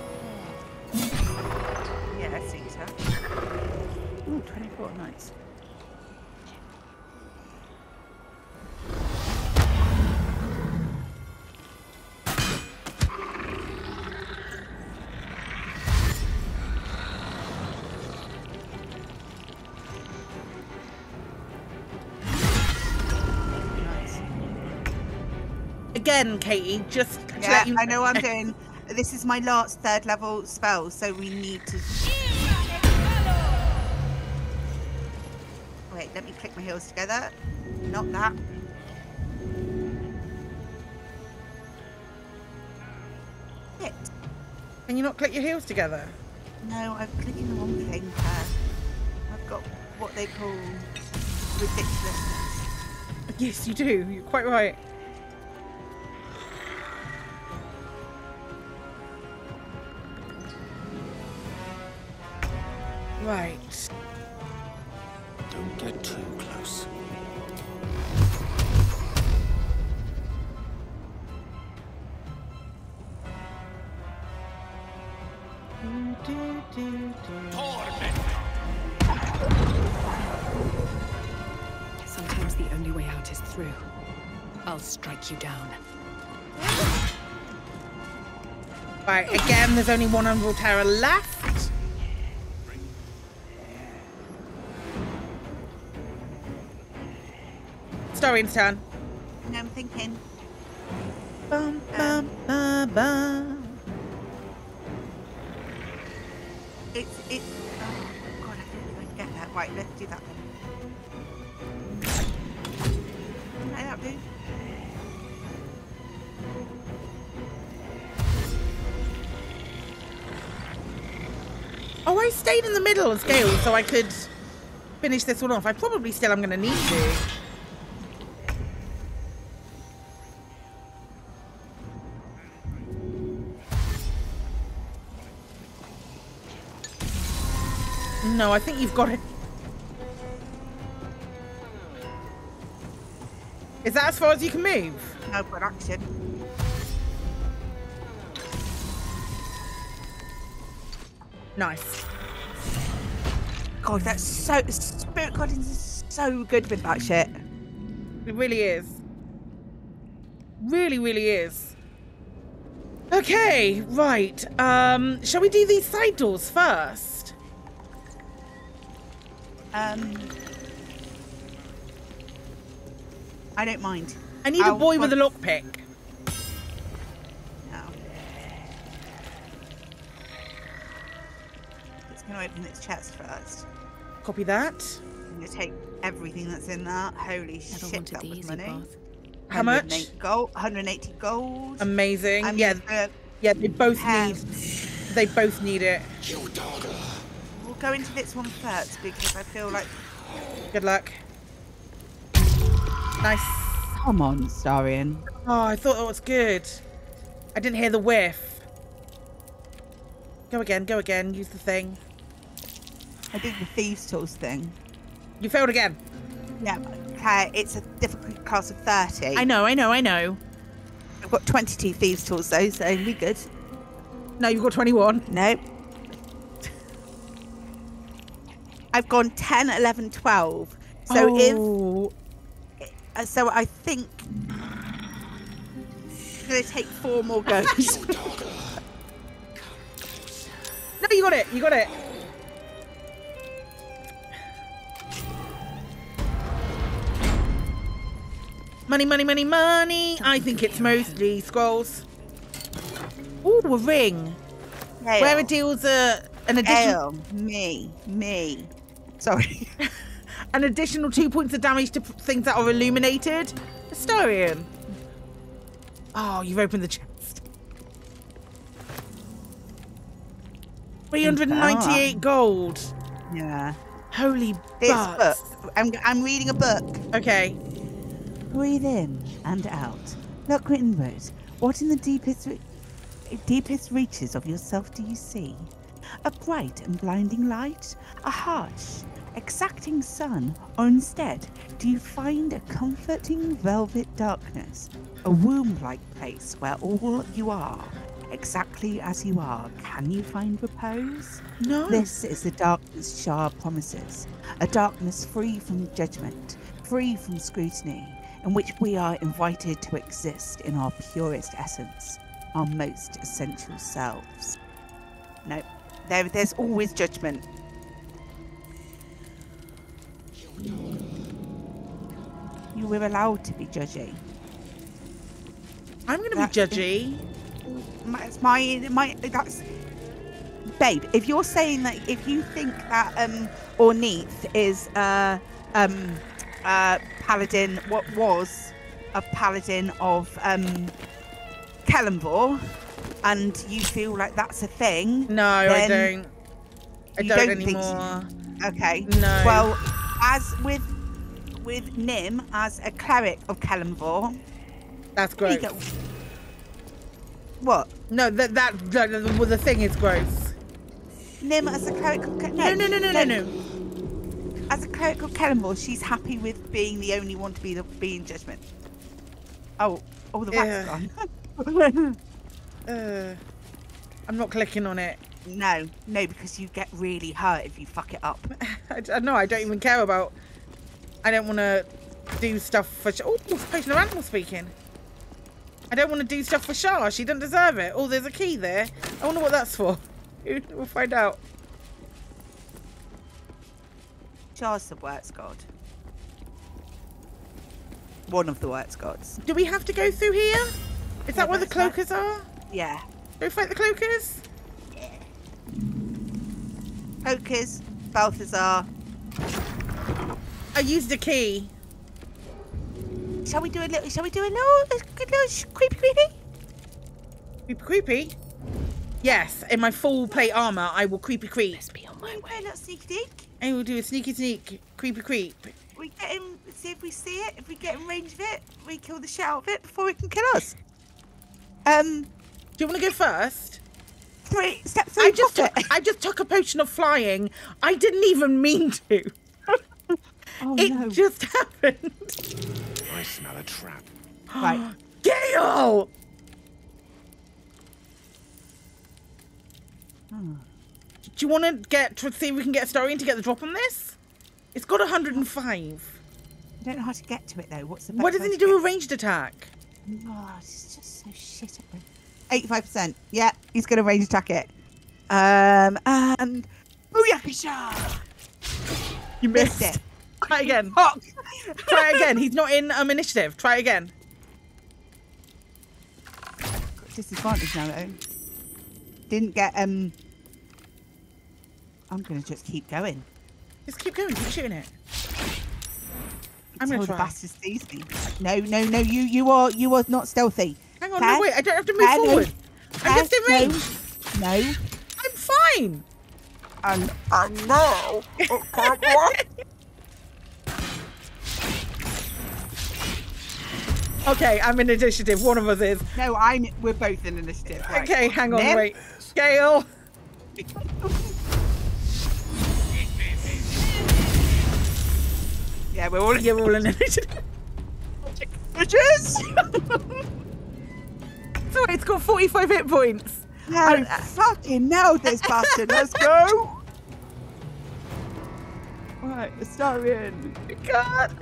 Yeah, I see that. Ooh, 24, nice. Nice. Again, Katie, just to Yeah, let you I know I'm doing. This is my last third level spell, so we need to. Wait, let me click my heels together. Not that. Shit. Can you not click your heels together? No, I'm clicking the wrong thing. Uh, I've got what they call ridiculousness. Yes, you do. You're quite right. Right. Don't get too close. Sometimes the only way out is through. I'll strike you down. Right, again, there's only one on Volterra left. Storian's turn. And I'm thinking, Bum, bum, bum, bum. it's it's. Oh God, I didn't even get that. Right, let's do that then. Let that do. Oh, I stayed in the middle of scale so I could finish this one off. I probably still am going to need to. No, I think you've got it. Is that as far as you can move? No production. Nice. God, that's so. Spirit Guardians is so good with that shit. It really is. Really, really is. Okay, right. Um, shall we do these side doors first? Um, I don't mind. I need a I'll boy with a front- lockpick. No. to open its chest first. Copy that. I'm going to take everything that's in that. Holy Never shit, that was money. path. How much? Gold, 180 gold. Amazing. I'm yeah, gonna- yeah. They both Have- need. They both need it. We'll go into this one first because I feel like. Good luck. Nice. Come on, Starion. Oh, I thought that was good. I didn't hear the whiff. Go again. Go again. Use the thing. I did the thieves' tools thing. You failed again. Yeah. Okay, it's a difficult class of 30. I know. I know. I know. I've got 22 thieves' tools though, so we good. No, you've got 21. Nope. I've gone 10, 11, 12. So oh. if uh, so, I think it's gonna take four more goes. No, you got it. You got it. Money, money, money, money. I think it's mostly scrolls. Ooh, a ring. Ale. Where it deals a, an additional Ale. Me. Me. Sorry. an additional two points of damage to things that are illuminated. Astarion. Oh, you've opened the chest. 398 gold. Yeah. Holy butts. book. I'm, I'm reading a book. Okay. Breathe in and out. Look inward. What in the deepest, re- deepest reaches of yourself do you see? A bright and blinding light? A harsh, exacting sun? Or instead, do you find a comforting velvet darkness? A womb-like place where all you are, exactly as you are, can you find repose? No. This is the darkness Shar promises. A darkness free from judgment, free from scrutiny, in which we are invited to exist in our purest essence, our most essential selves. No, there, there's always judgment. You were allowed to be judgy. I'm going to be judgy. My, it's my, my, that's. Babe, if you're saying that, if you think that um, Ornith is uh, um, uh, paladin, what was a paladin of um, Kelemvor, and you feel like that's a thing. No, I don't. I don't, don't think so? anymore. Okay. No. Well, as with with Nim as a cleric of Kelemvor, That's gross. What? No, that that, the, well, the thing is gross. Nim as a cleric of No, no, no, no, no, no. As a cleric of Kelemvor, she's happy with being the only one to be the be in judgment. Oh, oh, the wax gone. Uh, I'm not clicking on it. no, no, because you get really hurt if you fuck it up. I, no, I don't even care about. I don't want to do stuff for. Oh, potion of animal speaking. I don't want to do stuff for Shar. She doesn't deserve it. Oh, there's a key there. I wonder what that's for. We'll find out. Shar's the works god. One of the works gods. Do we have to go through here? Is that where the cloakers are? Yeah. Go fight the cloakers. Cloakers, Balthazar. I used a key. Shall we do a little? Shall we do a little, a good little creepy creepy? Creepy, creepy. Yes, in my full plate armor, I will creepy creep. Let's Be on my way. a little sneaky deek. I will do a sneaky sneak, creepy creep. We get him. See if we see it. If we get in range of it, we kill the shit out of it before it can kill us. Um, Do you want to go first? three step three. I just took, I just took a potion of flying. I didn't even mean to. oh it no! just happened. I smell a trap. Right. Gale! Hmm. Do you want to get to see if we can get a story and to get the drop on this? It's got 105. I don't know how to get to it though. What's the? Why best doesn't way he to do a ranged attack? Oh, it's just so shit at me. Eighty-five percent. Yeah, he's gonna range attack it. Um, and booyakasha! You Missed missed. it. Try again. Fuck. Try again. He's not in um, initiative. Try again. Got Disadvantage now though. Didn't get um. I'm gonna just keep going. Just keep going. Keep shooting it. I'm gonna the try. bastard sees me. No, no, no. You, you are, you are not stealthy. Hang on, Cat? no, wait. I don't have to move Cat, no. forward. I'm Cat, just in no. range. No. I'm fine. And and now it can't work. Okay, I'm in initiative. One of us is. No, I'm. We're both in initiative. Right. Okay, hang on, Nip. wait. Gale. Yeah, we're all in You're all in initiative. Bitches! So it's got 45 hit points. I fucking nailed this bastard. Let's go. Right, Astarion. God.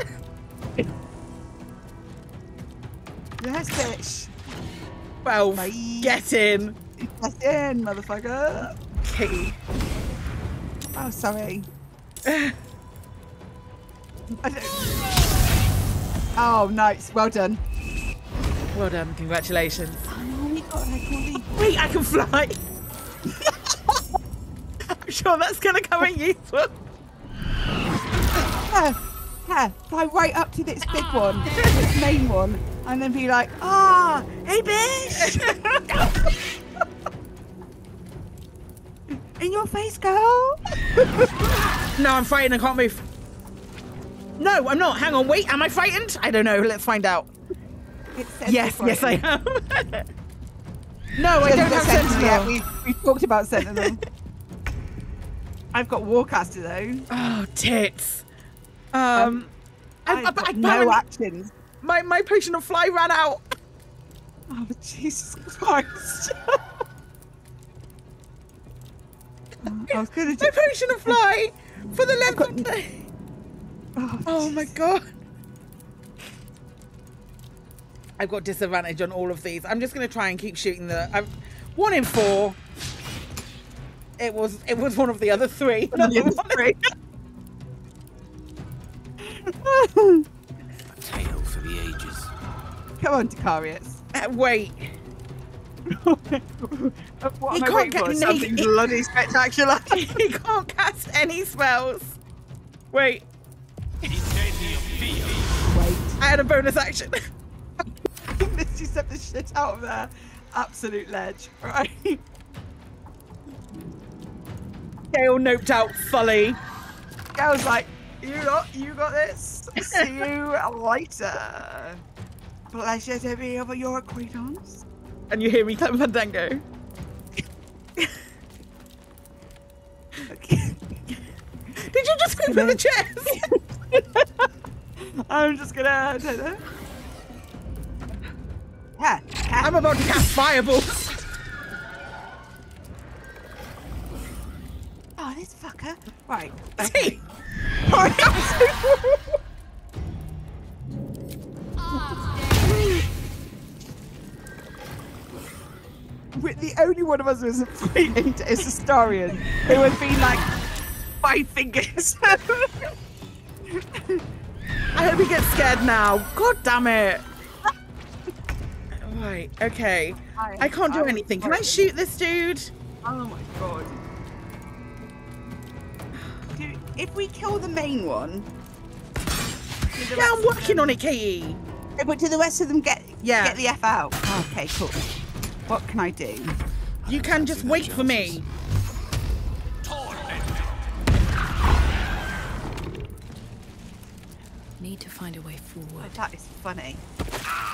Yes, bitch. 12. Bye. Get in. That's in, motherfucker. Okay. Oh, sorry. Oh, nice. Well done. Well done. Congratulations. Oh, got like all these. Wait, I can fly. I'm sure that's going to come in useful. Yeah, yeah, fly right up to this big one, this main one, and then be like, ah, hey, bitch! In your face, girl! No, I'm frightened. I can't move. No, I'm not. Hang on. Wait, am I frightened? I don't know. Let's find out. Yes, yes, I am. no, I don't got have Sentinel yet. We, we talked about Sentinel. I've got Warcaster though. Oh, tits. Um, I, I've I, got I, no actions. my, my potion of fly ran out. Oh, Jesus Christ. Oh, I was gonna My potion of fly for the length of the... Oh, Oh my god. I've got disadvantage on all of these. I'm just going to try and keep shooting the... I'm, one in four. It was it was one of the other three. A tale for the ages. Come on, Dicarius. Uh, Wait. what He am can't waiting get for? na- Something bloody spectacular. he can't cast any spells. Wait. Wait. I had a bonus action. Misty stepped the shit out of there. Absolute ledge. Right. Gale noped out fully. Girl's like, you lot, you got this. See you later. Pleasure to be of your acquaintance. And you hear me clap Fandango. Okay. Did you just go for the chest? I'm just gonna take that. Yeah, yeah. I'm about to cast fireballs. Oh, this fucker. Right. See? With the only one of us who isn't frightened is Astarion, who has been like five fingers. I hope he gets scared now. God damn it. Right, okay. I- I can't do I anything. Can I shoot this dude? oh my god. Dude, if we kill the main one, the Yeah, I'm working them- on it, Katie. Eh, But do the rest of them get Yeah. get the F out? Okay, cool. What can I do? You can just wait for me. Need to find a way forward. Oh, that is funny.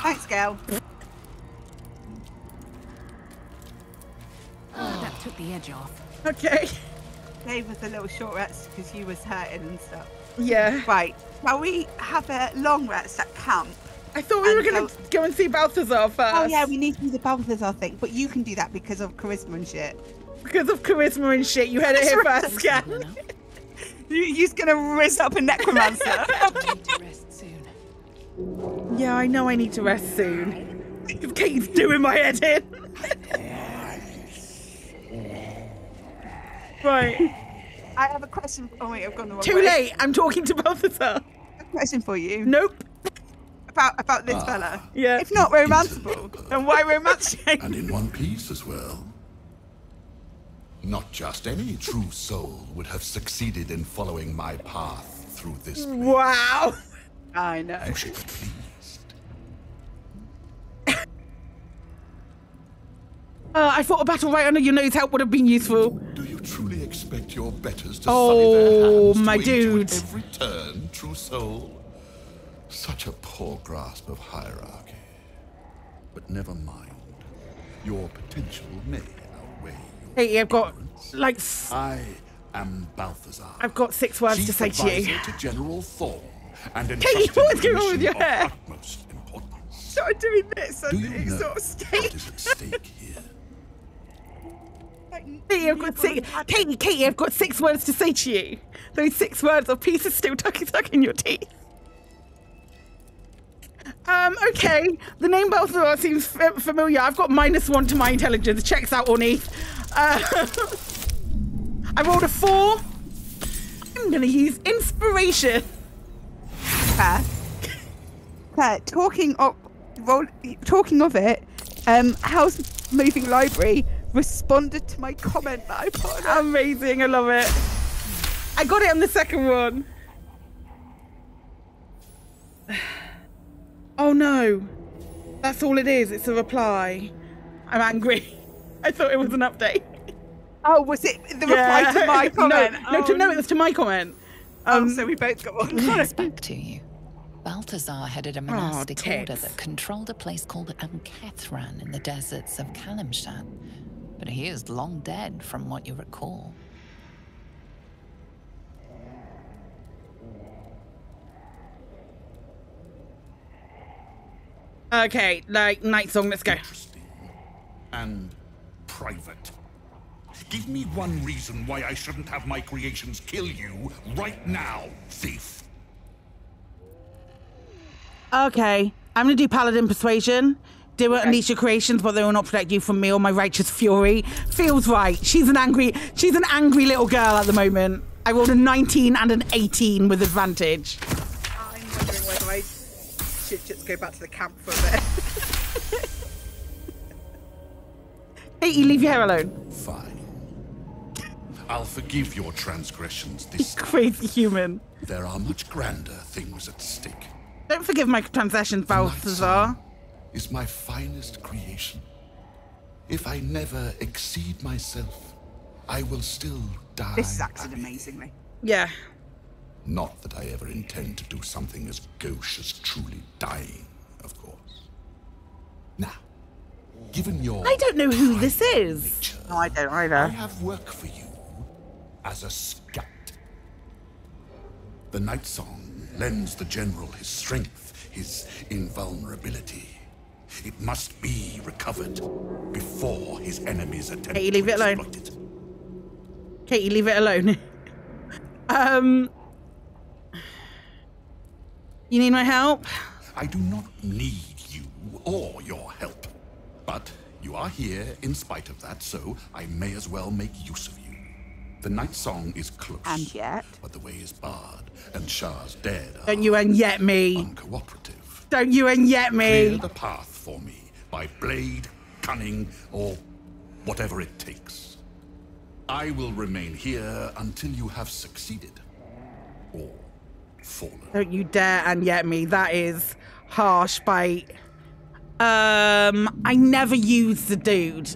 Thanks, Gale. Oh, that took the edge off. Okay. Gave us a little short rest because you was hurting and stuff. Yeah. Right. Shall we have a long rest at camp? I thought we were going to so- go and see Balthazar first. Oh yeah, we need to do the Balthazar thing, but you can do that because of charisma and shit. Because of charisma and shit, you had it here first, Scan. You, you's gonna raise up a necromancer. Need to rest soon. Yeah, I know I need to rest soon. Because Kate's doing my head in. Right. I have a question. Oh wait, I've gone the wrong Too way. late. I'm talking to Balthazar. A question for you Nope. about about this fella. Yeah. If not romanceable, then why romance shame? And in one piece as well. Not just any true soul would have succeeded in following my path through this. place. Wow. I know. You should be pleased. Uh, I thought a battle right under your nose help would have been useful. Do expect your betters to Oh, my to aid you dude. every turn, true soul? Such a poor grasp of hierarchy. But never mind. Your potential may outweigh your Hey, I've got like I am Balthazar. I've got six words to say to you. to General Thorm, and Hey, entrusted what's with going on with your hair? Start doing this Do and you it know what is at stake here? Katie, I've got six. Katie, Katie, I've got six words to say to you. Those six words are pieces still tuck stuck in your teeth. Um, okay. The name Balthazar seems f- familiar. I've got minus one to my intelligence. Checks out on Eve. Uh, I rolled a four. I'm gonna use inspiration. Clare. Clare, talking of, roll, talking of it, um, House Moving Library responded to my comment that I put on. Amazing. I love it. I got it on the second one. Oh no. That's all it is. It's a reply. I'm angry. I thought it was an update. Oh, was it the reply to my comment? no, no, oh, to, no, it was to my comment. oh, Um, so we both got one. It's back to you. Balthazar headed a monastic order that controlled a place called Amkethran in the deserts of Calimshan. But he is long dead, from what you recall. okay, like Nightsong. Let's go. Interesting. And private. Give me one reason why I shouldn't have my creations kill you right now, thief. Okay, I'm gonna do paladin persuasion. Do it, unleash your creations, but they will not protect you from me or my righteous fury. Feels right. She's an angry. She's an angry little girl at the moment. I rolled a 19 and an 18 with advantage. I'm wondering whether I should just go back to the camp for a bit. Katie, leave your hair alone. Fine. I'll forgive your transgressions this time. Crazy human. There are much grander things at stake. Don't forgive my transgressions, Balthazar. Is my finest creation. If I never exceed myself, I will still die. This is acted amazingly. Yeah. Not that I ever intend to do something as gauche as truly dying, of course. Now, given your I don't know who this is. nature, No, I don't either. I have work for you as a scout. The Nightsong lends the general his strength, his invulnerability. It must be recovered before his enemies attempt Hey, leave to it alone. exploit it. Katie, leave it alone. um. You need my help? I do not need you or your help. But you are here in spite of that, so I may as well make use of you. The Nightsong is close. And yet? But the way is barred, and Shar's dead are Don't you and yet me. uncooperative. Don't you and yet me. Clear me. the path for me by blade, cunning, or whatever it takes. I will remain here until you have succeeded. Or fallen. Don't you dare and yet me. That is harsh bite. Um, I never used the dude.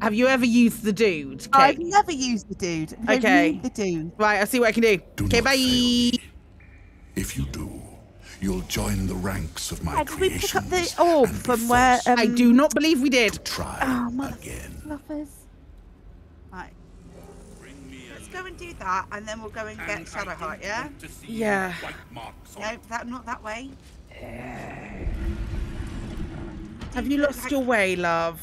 Have you ever used the dude? I've never used the dude. I Okay. the dude. Right, I'll see what I can do. Do Okay, bye. If you do, you'll join the ranks of my Uh, did we pick up the creations orb and be from where? Um, I do not believe we did. to try Oh, mother again. fluffers. Right. Let's go and do that, and then we'll go and get Shadowheart. Yeah. Yeah. No, that not that way. Have you lost your way, love?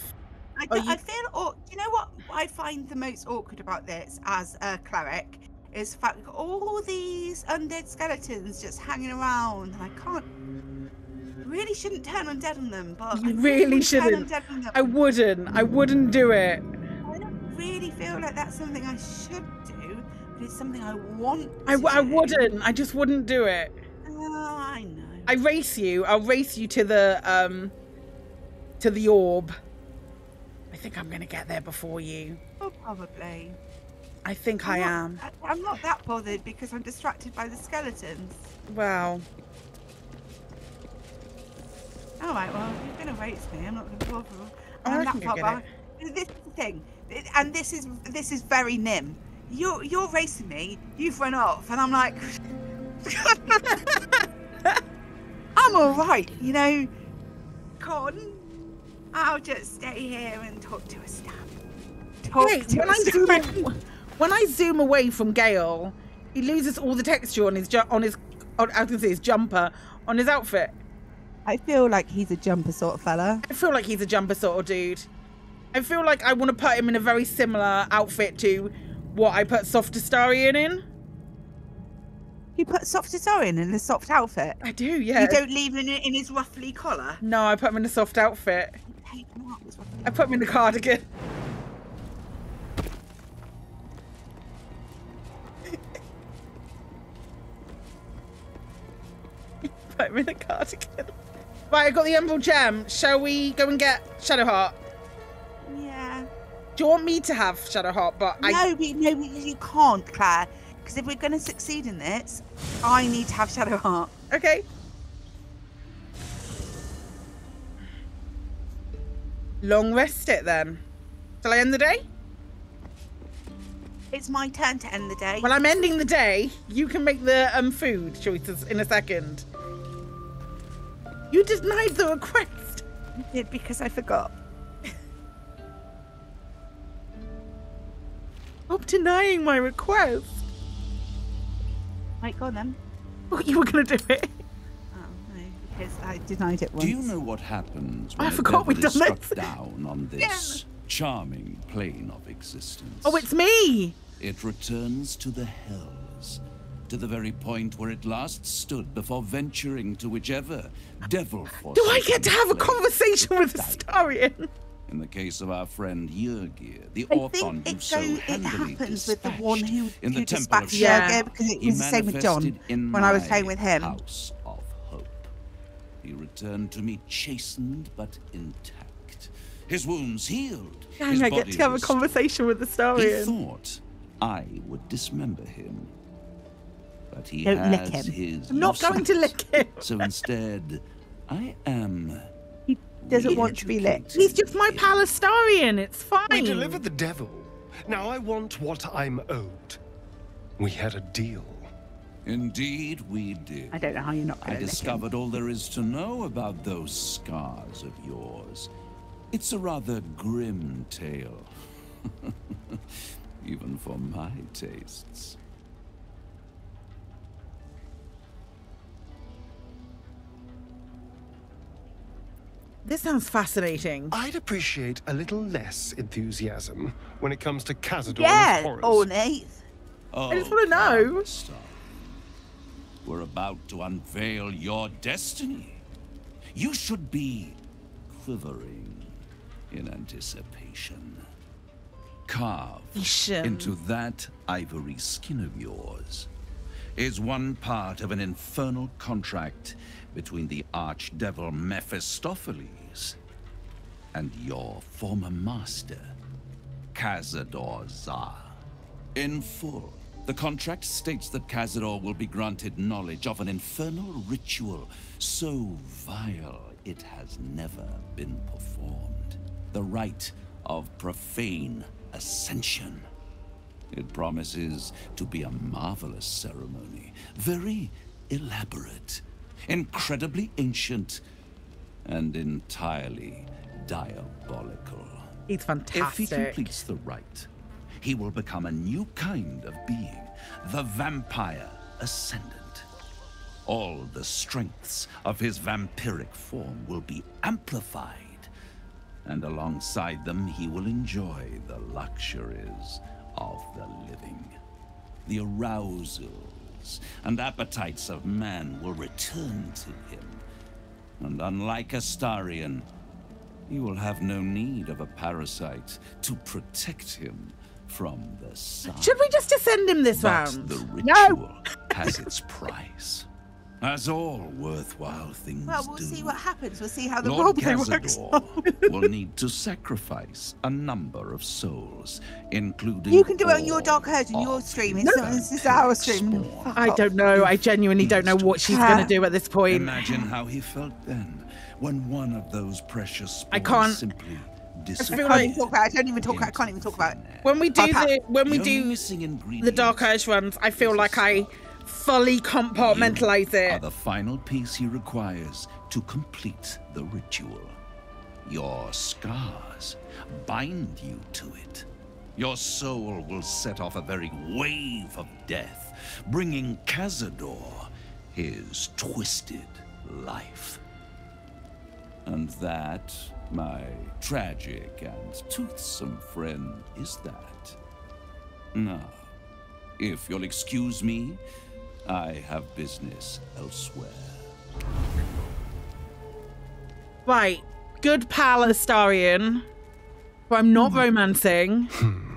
I, Are do- I feel, or you know what I find the most awkward about this as a cleric is the fact we've got all these undead skeletons just hanging around, and I can't. Really shouldn't turn undead on them, but You I really shouldn't. undead on them. I wouldn't. I wouldn't do it. I don't really feel like that's something I should do, but it's something I want. I wouldn't. I just wouldn't do it. Oh, I know. I race you. I'll race you to the um to the orb. I think I'm gonna get there before you. Oh, probably. I think I I'm am. not- I, I'm not that bothered because I'm distracted by the skeletons. Well, All right, well, you're going to race me, I'm not going to bother. Oh, I I'm reckon that far behind. This thing, and this is this is very Nim. You're you're racing me. You've run off, and I'm like, I'm all right, you know. Con, I'll just stay here and talk to a stab. Talk wait. to When a I stab. When I zoom away from Gale, he loses all the texture on his ju- on his on, I was gonna say his jumper on his outfit. I feel like he's a jumper sort of fella. I feel like he's a jumper sort of dude. I feel like I want to put him in a very similar outfit to what I put Soft Astarion in. You put soft Astarion in a soft outfit. I do, yeah. You don't leave him in, in his ruffly collar. No, I put him in a soft outfit. Hey, Mark, it's ruffly. I put him in a cardigan. Him in a cardigan. Right, I've got the Emerald Gem. Shall we go and get Shadowheart? Yeah. Do you want me to have Shadowheart? But I No, we, no, we, you can't, Clare. Because if we're going to succeed in this, I need to have Shadowheart. Okay. Long rest it then. Shall I end the day? It's my turn to end the day. Well, I'm ending the day. You can make the um food choices in a second. You denied the request. I did because I forgot. Stop denying my request. Right, go on then. Oh, you were gonna do it. Oh, no, because I denied it once. Do you know what happens I when a forgot we'd devil is done struck this. down on this charming plane of existence? Oh, it's me. It returns to the hells, to the very point where it last stood before venturing to whichever devil force. Do I get to have a conversation with Astarion? In the case of our friend Yurgir, the I Orthon think you it, so go, it handily happens with the one dispatched who, in who the Temple of dispatched Yeah. Because it he was the same with John manifested in when I was my playing with him. House of Hope. He returned to me chastened but intact. His wounds healed. Dang, his I get to have a conversation with He thought I would dismember him. But he Don't lick him. his I'm not going to lick him. So instead, I am He doesn't want to be licked. He's just my pal Astarion. It's fine. We delivered the devil. Now I want what I'm owed. We had a deal. Indeed, we did. I don't know how you're not I going to lick discovered all there is to know about those scars of yours. It's a rather grim tale. Even for my tastes. This sounds fascinating. I'd appreciate a little less enthusiasm when it comes to Cazador's Yeah, horrors. ornate. Oh, I just wanna oh, know. Callisto. We're about to unveil your destiny. You should be quivering in anticipation. Carved into that ivory skin of yours is one part of an infernal contract between the archdevil Mephistopheles and your former master, Cazador Szarr. In full, the contract states that Cazador will be granted knowledge of an infernal ritual so vile it has never been performed. The rite of profane ascension. It promises to be a marvelous ceremony, very elaborate, incredibly ancient, and entirely diabolical. He's If he completes the rite, he will become a new kind of being, the Vampire Ascendant. All the strengths of his vampiric form will be amplified, and alongside them, he will enjoy the luxuries of the living. The arousals and appetites of man will return to him, and unlike Astarion, he will have no need of a parasite to protect him from the sun. Should we just descend him this But round? the No. ritual has its price. As all worthwhile things Well, we'll do. see what happens. We'll see how the Lord roleplay works. Cazador will need to sacrifice a number of souls, including. You can do it on your Dark Urge and your stream. the It's not, this is our stream. I don't know. I genuinely don't know what she's going to do at this point. Imagine how he felt then, when one of those precious spores I can't- simply I feel like- even talk about. I don't even talk about. I can't even talk about it. When we do the when we do the Dark Urge runs, I feel like I fully compartmentalize are it. the final piece he requires to complete the ritual. Your scars bind you to it. Your soul will set off a very wave of death, bringing Cazador his twisted life. And that, my tragic and toothsome friend, is that. Now, if you'll excuse me, I have business elsewhere. Right, good pal Astarion, who I'm Hmm. not romancing.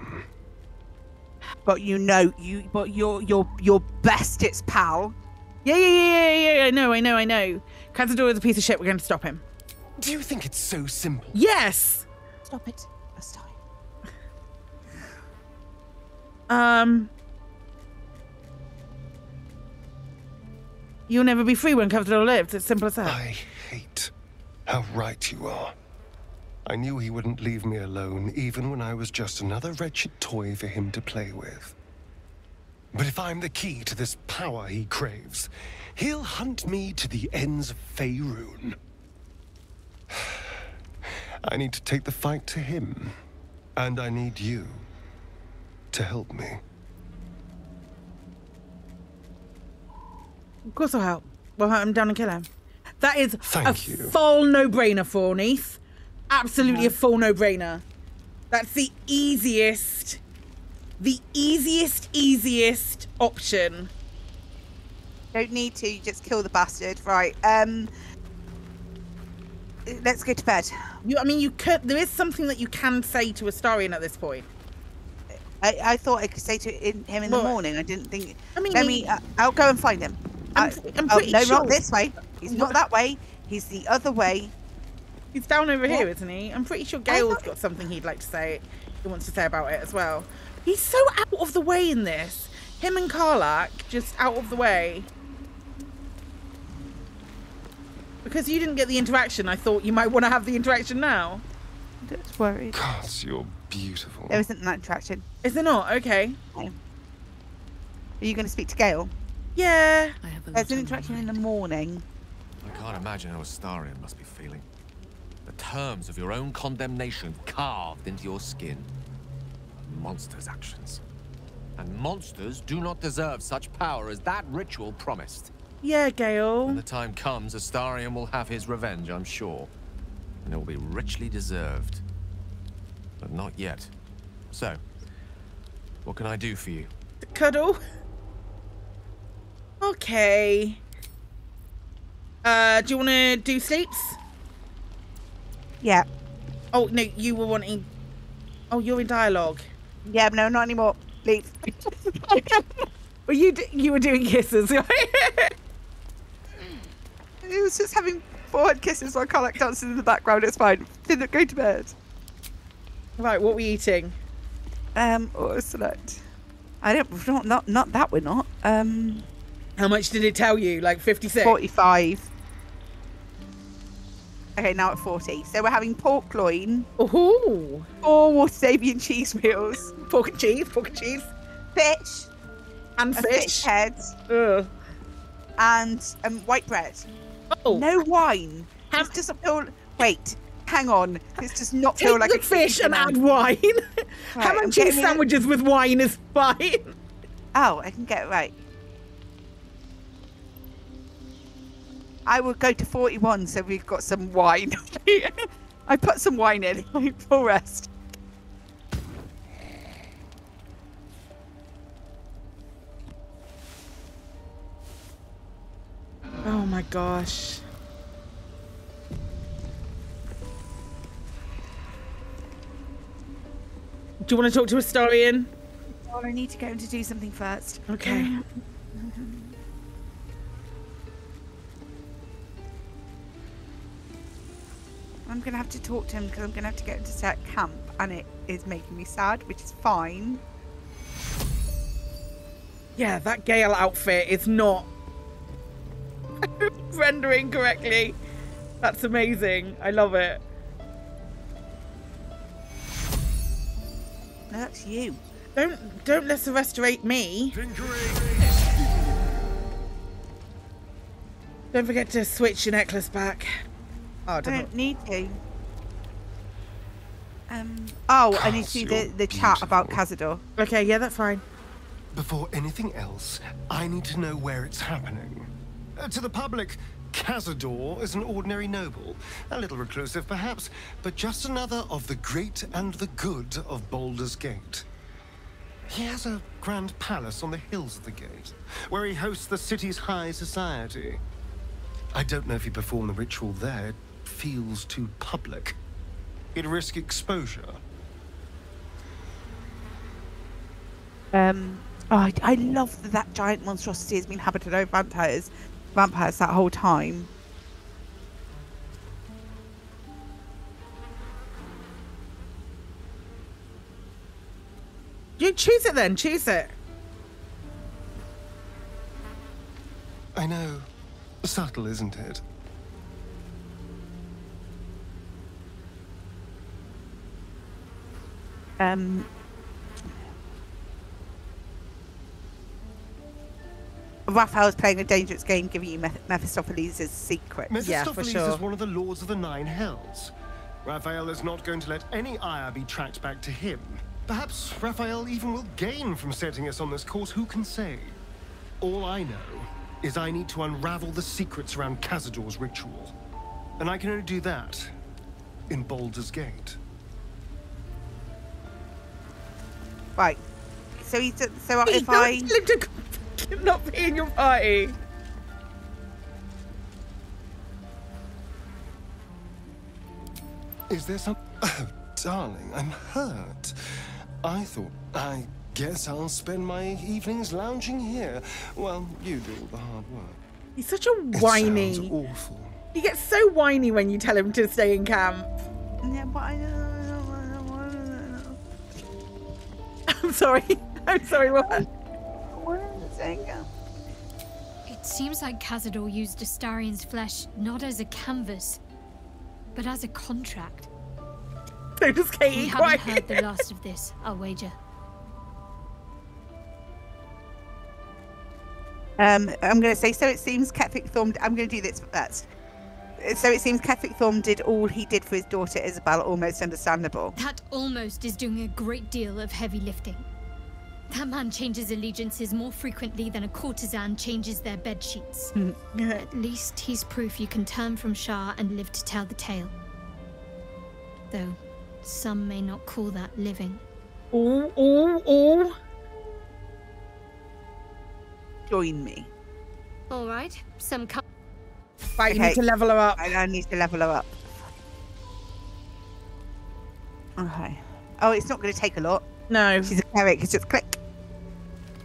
But you know, you but your your your bestest pal. Yeah, yeah, yeah, yeah, yeah. I know, I know, I know. Cazador is a piece of shit. We're going to stop him. Do you think it's so simple? Yes. Stop it, Astarion. Um. You'll never be free when Cazador lives. It's simple as that. I hate how right you are. I knew he wouldn't leave me alone, even when I was just another wretched toy for him to play with. But if I'm the key to this power he craves, he'll hunt me to the ends of Faerun. I need to take the fight to him, and I need you to help me. Of course I'll help. We'll hunt him down and kill him. That is Thank a you. full no-brainer for Neath. Absolutely a full no-brainer. That's the easiest, the easiest, easiest option. Don't need to. You just kill the bastard. Right. Um. Let's go to bed. You, I mean, you could. There is something that you can say to Astarion at this point. I, I thought I could say to him in Well, the morning. I didn't think. I mean, let you- me. Uh, I'll go and find him. I'm- Uh, I'm oh, no, sure- not this way. He's not that way. He's the other way. He's down over What? here, isn't he? I'm pretty sure Gale's got something he'd like to say. He wants to say about it as well. He's so out of the way in this. Him and Karlach just out of the way. Because you didn't get the interaction, I thought you might want to have the interaction now. Just worried. God, you're beautiful. There isn't that interaction. Is there not? Okay. Are you going to speak to Gail? Yeah. I have a There's an interaction in the morning. I can't imagine how Astarion must be feeling. The terms of your own condemnation carved into your skin. A monster's actions. And monsters do not deserve such power as that ritual promised. Yeah, Gale. When the time comes, Astarion will have his revenge, I'm sure. And it will be richly deserved. But not yet. So, what can I do for you? The cuddle. Okay. Uh, do you want to do sleeps? Yeah. Oh no, you were wanting. Oh, you're in dialogue. Yeah, no, not anymore. Leave. Well, you d- you were doing kisses, right? He was just having forehead kisses while Karlach dancing in the background. It's fine. Didn't go to bed. right, what were you eating? Um, or select. I don't. Not not not that. We're not. Um, How much did it tell you? Like fifty-six. forty-five. Okay, now at forty. So we're having pork loin, Ooh, four Waterdhavian cheese meals, pork and cheese, pork and cheese, fish, and fish fish. head, Ugh. and um, white bread. Oh, No wine. How- This doesn't feel. Wait, hang on. This does not feel take like the a fish and add wine. Right, Ham and cheese it. sandwiches with wine is fine. Oh, I can get it right. I will go to 41 so we've got some wine. I put some wine in. Full rest. Oh my gosh. Do you want to talk to Astarion? Oh, I need to go in to do something first. Okay. I'm gonna have to talk to him because I'm gonna have to get him to set camp, and it is making me sad, which is fine. Yeah, that Gale outfit is not rendering correctly. That's amazing. I love it. That's you. Don't don't let's restorate me. Don't forget to switch your necklace back. Oh, I I don't know. don't need to. Um. Oh, I need to do the, the chat about Cazador. Okay, yeah, that's fine. Before anything else, I need to know where it's happening. Uh, to the public, Cazador is an ordinary noble. A little reclusive, perhaps, but just another of the great and the good of Baldur's Gate. He has a grand palace on the hills of the gate, where he hosts the city's high society. I don't know if he performed the ritual there. It feels too public. He'd risk exposure. Um. Oh, I, I love that that giant monstrosity has been habited over vampires, vampires that whole time. You choose it then. Choose it. I know. Subtle, isn't it? Um. Raphael's playing a dangerous game, giving you Meph- Mephistopheles' secret. Mephistopheles is one of the lords of the Nine Hells. Raphael is not going to let any ire be tracked back to him. Perhaps Raphael even will gain from setting us on this course, who can say? All I know is I need to unravel the secrets around Cazador's ritual. And I can only do that in Baldur's Gate. Right. So he's so Hey, if don't I tell him to not be in your party. Is there some. Oh, darling, I'm hurt. I thought. I guess I'll spend my evenings lounging here. Well, you do all the hard work. He's such a It whiny. sounds awful. He gets so whiny when you tell him to stay in camp. Yeah, but I I'm sorry. I'm sorry. What? It seems like Cazador used Astarion's flesh not as a canvas, but as a contract. So does Katie. We haven't heard the last of this, I'll wager. Um, I'm going to say, so it seems Ketheric Thorm. I'm going to do this first. So it seems Ketheric Thorm did all he did for his daughter Isobel, almost understandable. That almost is doing a great deal of heavy lifting. That man changes allegiances more frequently than a courtesan changes their bed sheets. Hmm. At least he's proof you can turn from Shar and live to tell the tale. Though some may not call that living. Ooh, ooh, ooh. Join me. All right, some. Right, you need to level her up. I, I need to level her up. Okay. Oh, it's not going to take a lot. No. She's a cleric. It's just click.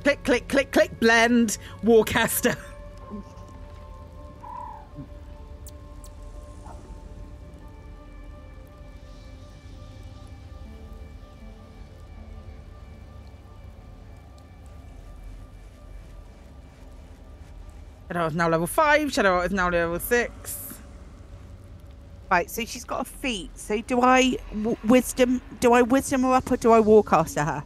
Click, click, click, click. Blend. Warcaster. Shadow is now level five. Shadow is now level six. Right, so she's got a feat. So do I w- wisdom? Do I wisdom her up or do I warcaster her?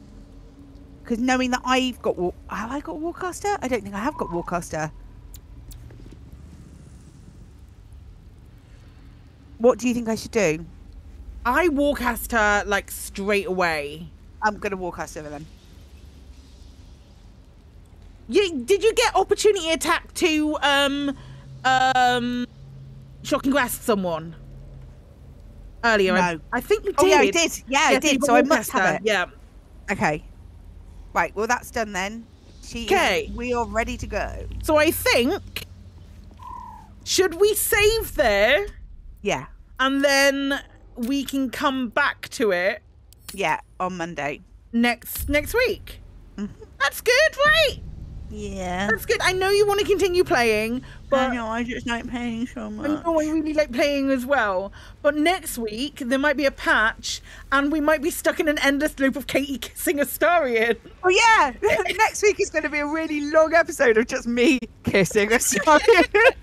Because knowing that I've got have I got warcaster? I don't think I have got warcaster. What do you think I should do? I warcast her like straight away. I'm gonna warcaster her then. You, did you get opportunity attack to um um shocking grasp someone earlier? I, No. I think you did. Oh yeah, I did. Yeah, I Yes, you did. So I must have it. Yeah. Okay. Right. Well, that's done then. She. Okay. We are ready to go. So I think should we save there Yeah. and then we can come back to it Yeah. On Monday. next next week. Mm-hmm. That's good, right? Yeah. That's good. I know you want to continue playing, but I know, I just like playing so I much. know I really like playing as well. But next week there might be a patch, and we might be stuck in an endless loop of Katie kissing Astarion. Oh yeah, next week is going to be a really long episode of just me kissing a Astarion.